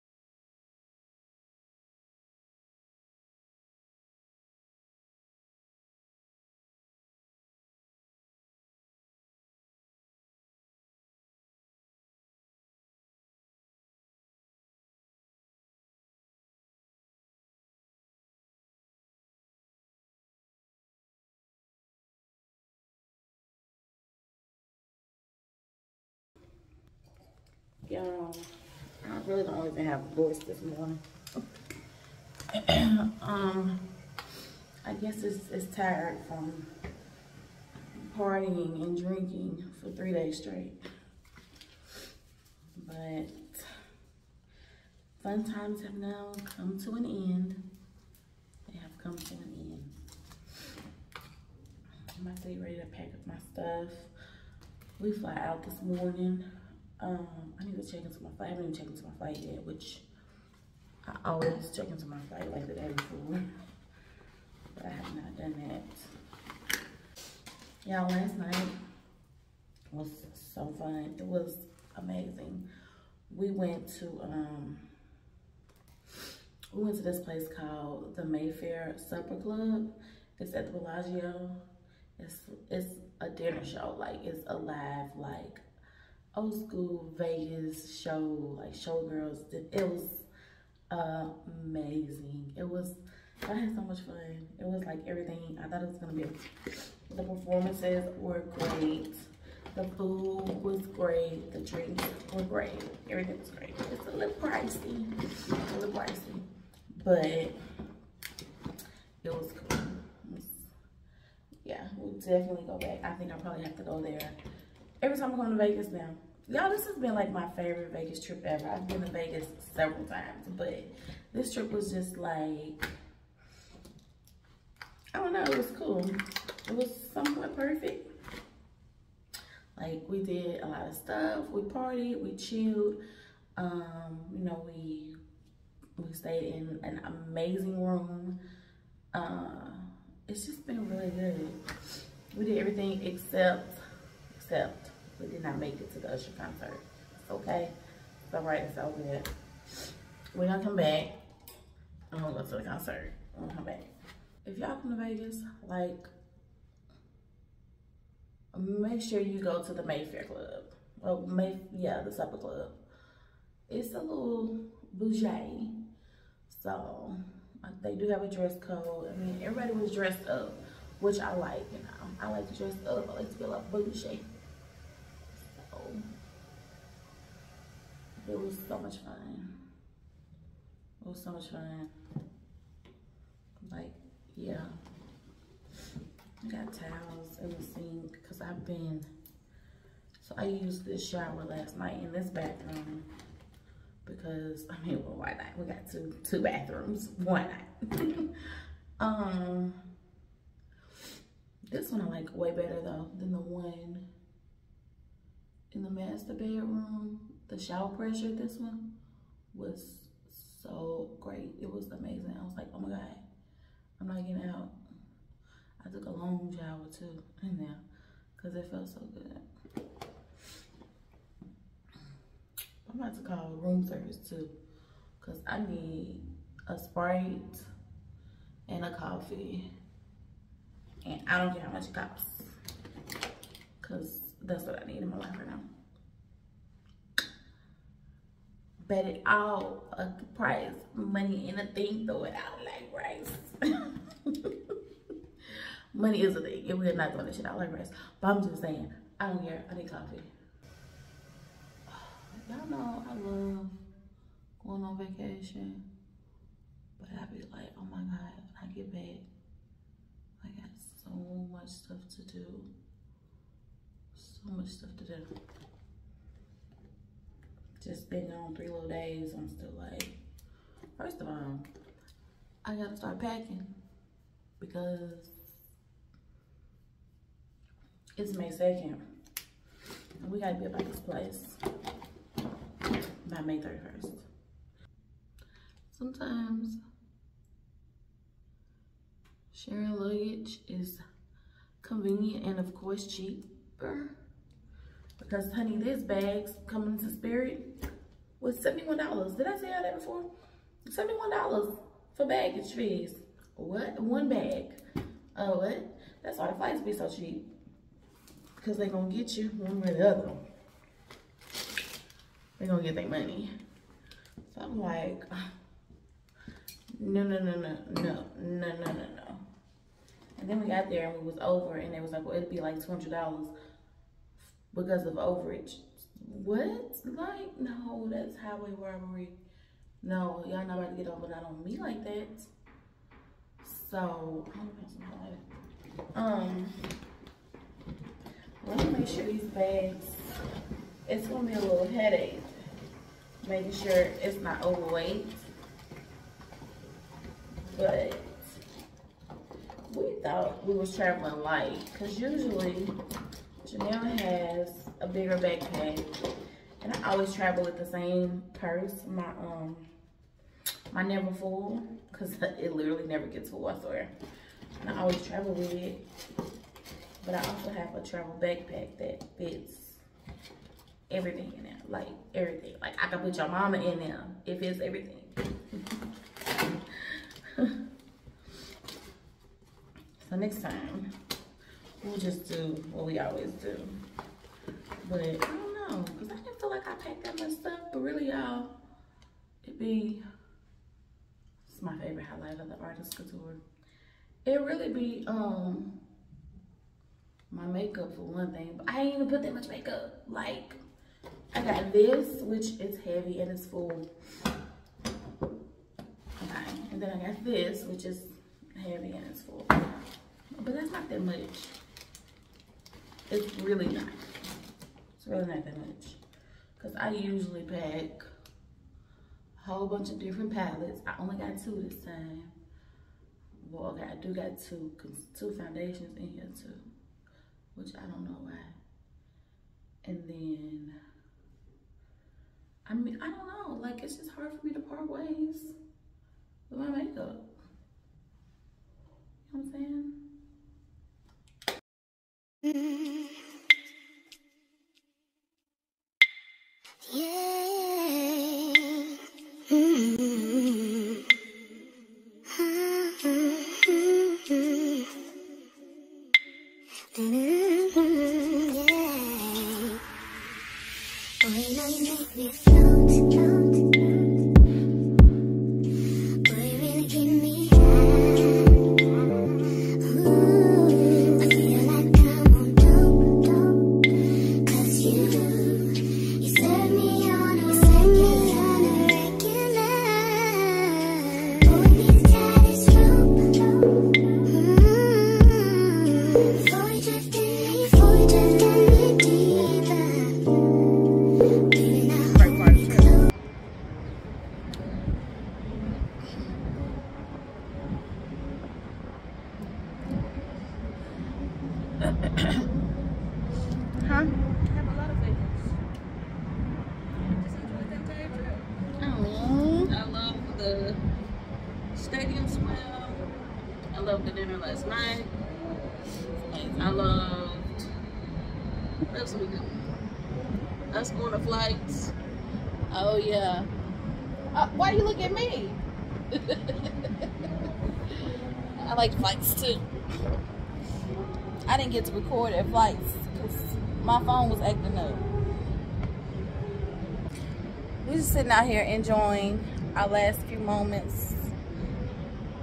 Y'all, I really don't even have a voice this morning. um, I guess it's, it's tired from partying and drinking for three days straight. But fun times have now come to an end. They have come to an end. I'm about to get ready to pack up my stuff. We fly out this morning. Um, I need to check into my flight. I haven't even checked into my flight yet, which I always check into my flight like the day before. But I have not done that. Y'all, last night was so fun. It was amazing. We went to um we went to this place called the Mayfair Supper Club. It's at the Bellagio. It's it's a dinner show. Like it's a live like old school Vegas show, like showgirls. It was amazing. It was I had so much fun. It was like everything I thought it was gonna be. The performances were great. The food was great. The drinks were great. Everything was great. It's a little pricey. A little pricey. But it was cool. Yeah, we'll definitely go back. I think I probably have to go there every time I come to Vegas now. Y'all, this has been like my favorite Vegas trip ever. I've been to Vegas several times, but this trip was just like, I don't know, it was cool. It was somewhat perfect. Like we did a lot of stuff. We partied, we chilled. Um, you know, we we stayed in an amazing room. Uh, it's just been really good. We did everything except except we did not make it to the Usher concert. It's okay. It's alright, it's all good. We're gonna come back. I'm gonna go to the concert. I'm gonna come back. If y'all come to Vegas, like make sure you go to the Mayfair Club. Well, May yeah, the Supper Club. It's a little bougie, so they do have a dress code. I mean, everybody was dressed up, which I like. You know, I like to dress up. I like to feel like bougie. So it was so much fun. It was so much fun. Like, yeah. I got towels in the sink because I've been, so I used this shower last night in this bathroom because, I mean, well, why not? We got two, two bathrooms, why not? um, this one I like way better though than the one in the master bedroom. The shower pressure, this one was so great. It was amazing. I was like, oh my God, I'm not getting out. I took a long shower too in there because it felt so good. I'm about to call room service too because I need a Sprite and a coffee. And I don't care how much it costs because that's what I need in my life right now. Bet it all a price, money, anything, throw it out like rice. Money is a thing. And we're not doing this shit out like rice. But I'm just saying, I don't care. I need coffee. Y'all know I love going on vacation. But I be like, oh my God, when I get back, I got so much stuff to do. So much stuff to do. Just been on three little days. I'm still like, first of all, I gotta start packing because it's May 2nd. And we gotta be about this place by May 31st. Sometimes sharing luggage is convenient and of course cheaper. Because honey, this bag's coming to Spirit was $71. Did I say all that before? $71 for baggage fees. What? One bag. Oh, what? That's why the flights be so cheap. Because they gonna get you one way or the other. they gonna get their money. So I'm like, no, no, no, no, no, no, no, no, no. And then we got there and we was over and they was like, well, it'd be like $200 because of overage. What? Like, no, that's highway robbery. No, y'all not about to get over that on me like that. So, um, let me make sure these bags, it's gonna be a little headache making sure it's not overweight. But we thought we was traveling light because usually Janelle has a bigger backpack and I always travel with the same purse, my um my Neverfull, because it literally never gets full, I swear. And I always travel with it. But I also have a travel backpack that fits everything in there. Like everything. Like I can put your mama in there. It fits everything. so next time we'll just do what we always do. But I don't know, because I didn't feel like I packed that much stuff, but really y'all, it'd be it's my favorite highlight of the artist couture. It really be um my makeup for one thing, but I ain't even put that much makeup. Like I got this, which is heavy and it's full. Okay, and then I got this, which is heavy and it's full. But that's not that much. It's really not. It's really not that much. Cause I usually pack a whole bunch of different palettes. I only got two this time. Well, okay, I do got two, two foundations in here too, which I don't know why. And then, I mean, I don't know. Like, it's just hard for me to part ways with my makeup. You know what I'm saying? Mm-hmm. Great record at flights because my phone was acting up. We're just sitting out here enjoying our last few moments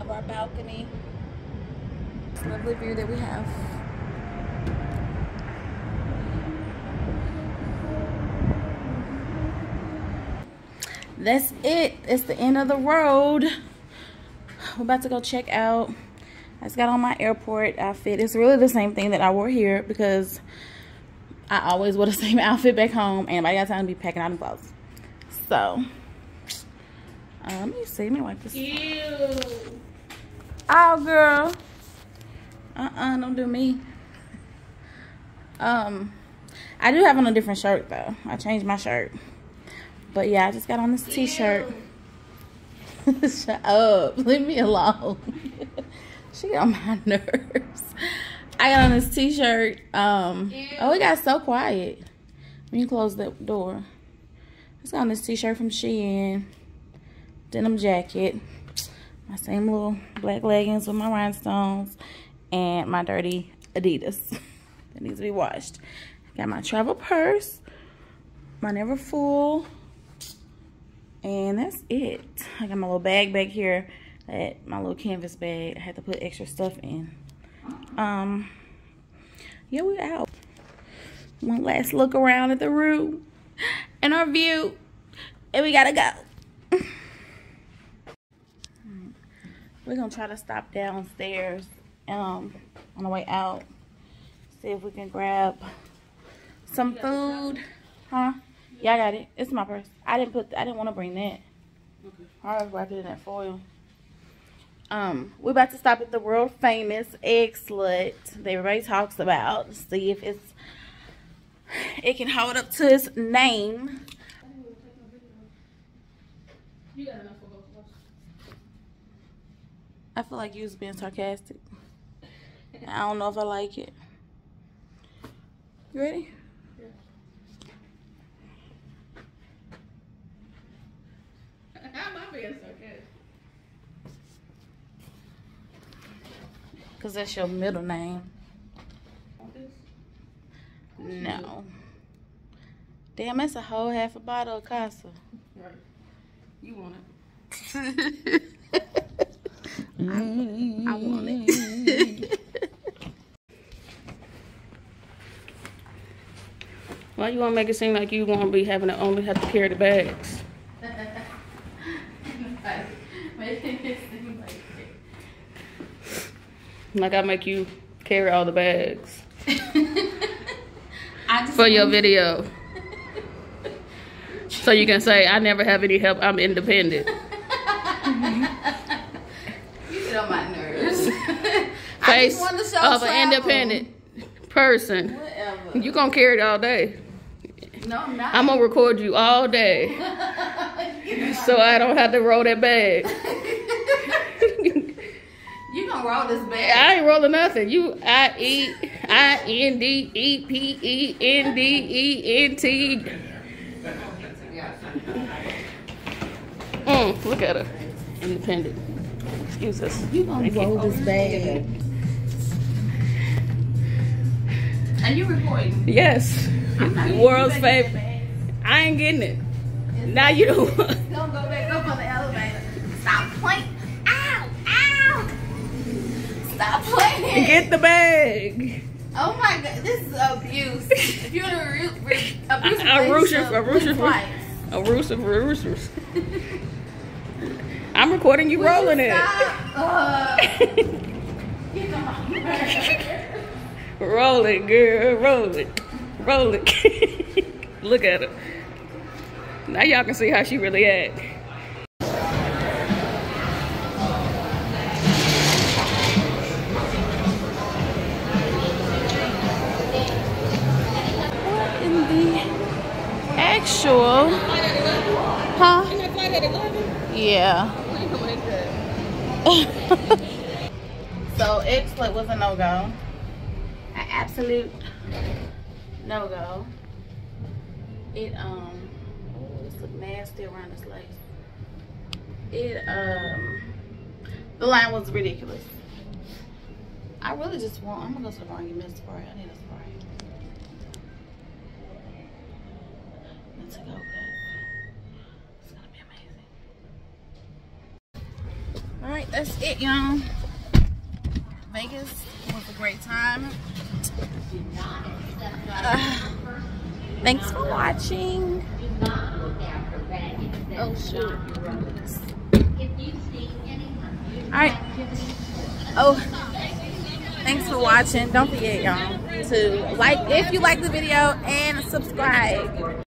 of our balcony. This lovely view that we have. That's it. It's the end of the road. We're about to go check out. I just got on my airport outfit. It's really the same thing that I wore here because I always wear the same outfit back home and I got time to be packing out the clothes. So, uh, let me see. Let me wipe this. Ew. Oh, girl. Uh-uh, don't do me. Um, I do have on a different shirt, though. I changed my shirt. But, yeah, I just got on this t-shirt. Shut up. Leave me alone. she on my nerves. I got on this t-shirt. Um, oh, it got so quiet. When you close the door. I got on this t-shirt from Shein. Denim jacket my same little black leggings with my rhinestones and my dirty Adidas that needs to be washed. Got my travel purse, my Neverfull, and that's it. I got my little bag back here, that my little canvas bag. I had to put extra stuff in. Um, yeah, we're out. One last look around at the room and our view, and we gotta go. We're gonna try to stop downstairs um, on the way out. See if we can grab some food. Huh? Yeah, I got it. It's my purse. I didn't put. I didn't want to bring that. Okay. I wrapped it in that foil. Um, we're about to stop at the world famous Eggslut that everybody talks about. See if it's it can hold up to its name. I feel like you was being sarcastic. I don't know if I like it. You ready? How am I being sarcastic? Cause that's your middle name. No. Damn, that's a whole half a bottle of Casa. Right. You want it. I want it. Why you want to make it seem like you want to be having to only have to carry the bags? Like I make you carry all the bags I just for your video. So you can say, I never have any help, I'm independent. You get on my nerves. I Face just want to show of an independent person. Whatever. You gonna carry it all day. No, I'm not. I'm gonna record you all day. So I don't have to roll that bag. You gonna roll this bag? I ain't rolling nothing. You I E I N D E P E N D E N T. Mm, look at her. Independent. Excuse us. You gonna roll this bag? And you recording? Yes. World's favorite. I ain't getting it. Now you don't Stop playing. Get the bag. Oh my god, this is abuse. if you're in a re- re- abusive A rooster, a rooster, a rooster, a roosters. I'm recording you rolling it. Uh, them off my nerves. roll it, girl. Roll it. Roll it. Look at her. Now y'all can see how she really act. Yeah. so Eggslut was a no-go. An absolute no-go. It um oh, this look nasty around this lace. It um the line was ridiculous. I really just want I'm gonna go to the and get spray. I need a spray. Let's go back. It's gonna be amazing. Alright, that's it, y'all. Vegas was a great time. Uh, thanks for watching. Oh shoot. Alright. Oh thanks for watching. Don't forget y'all to like if you like the video and subscribe.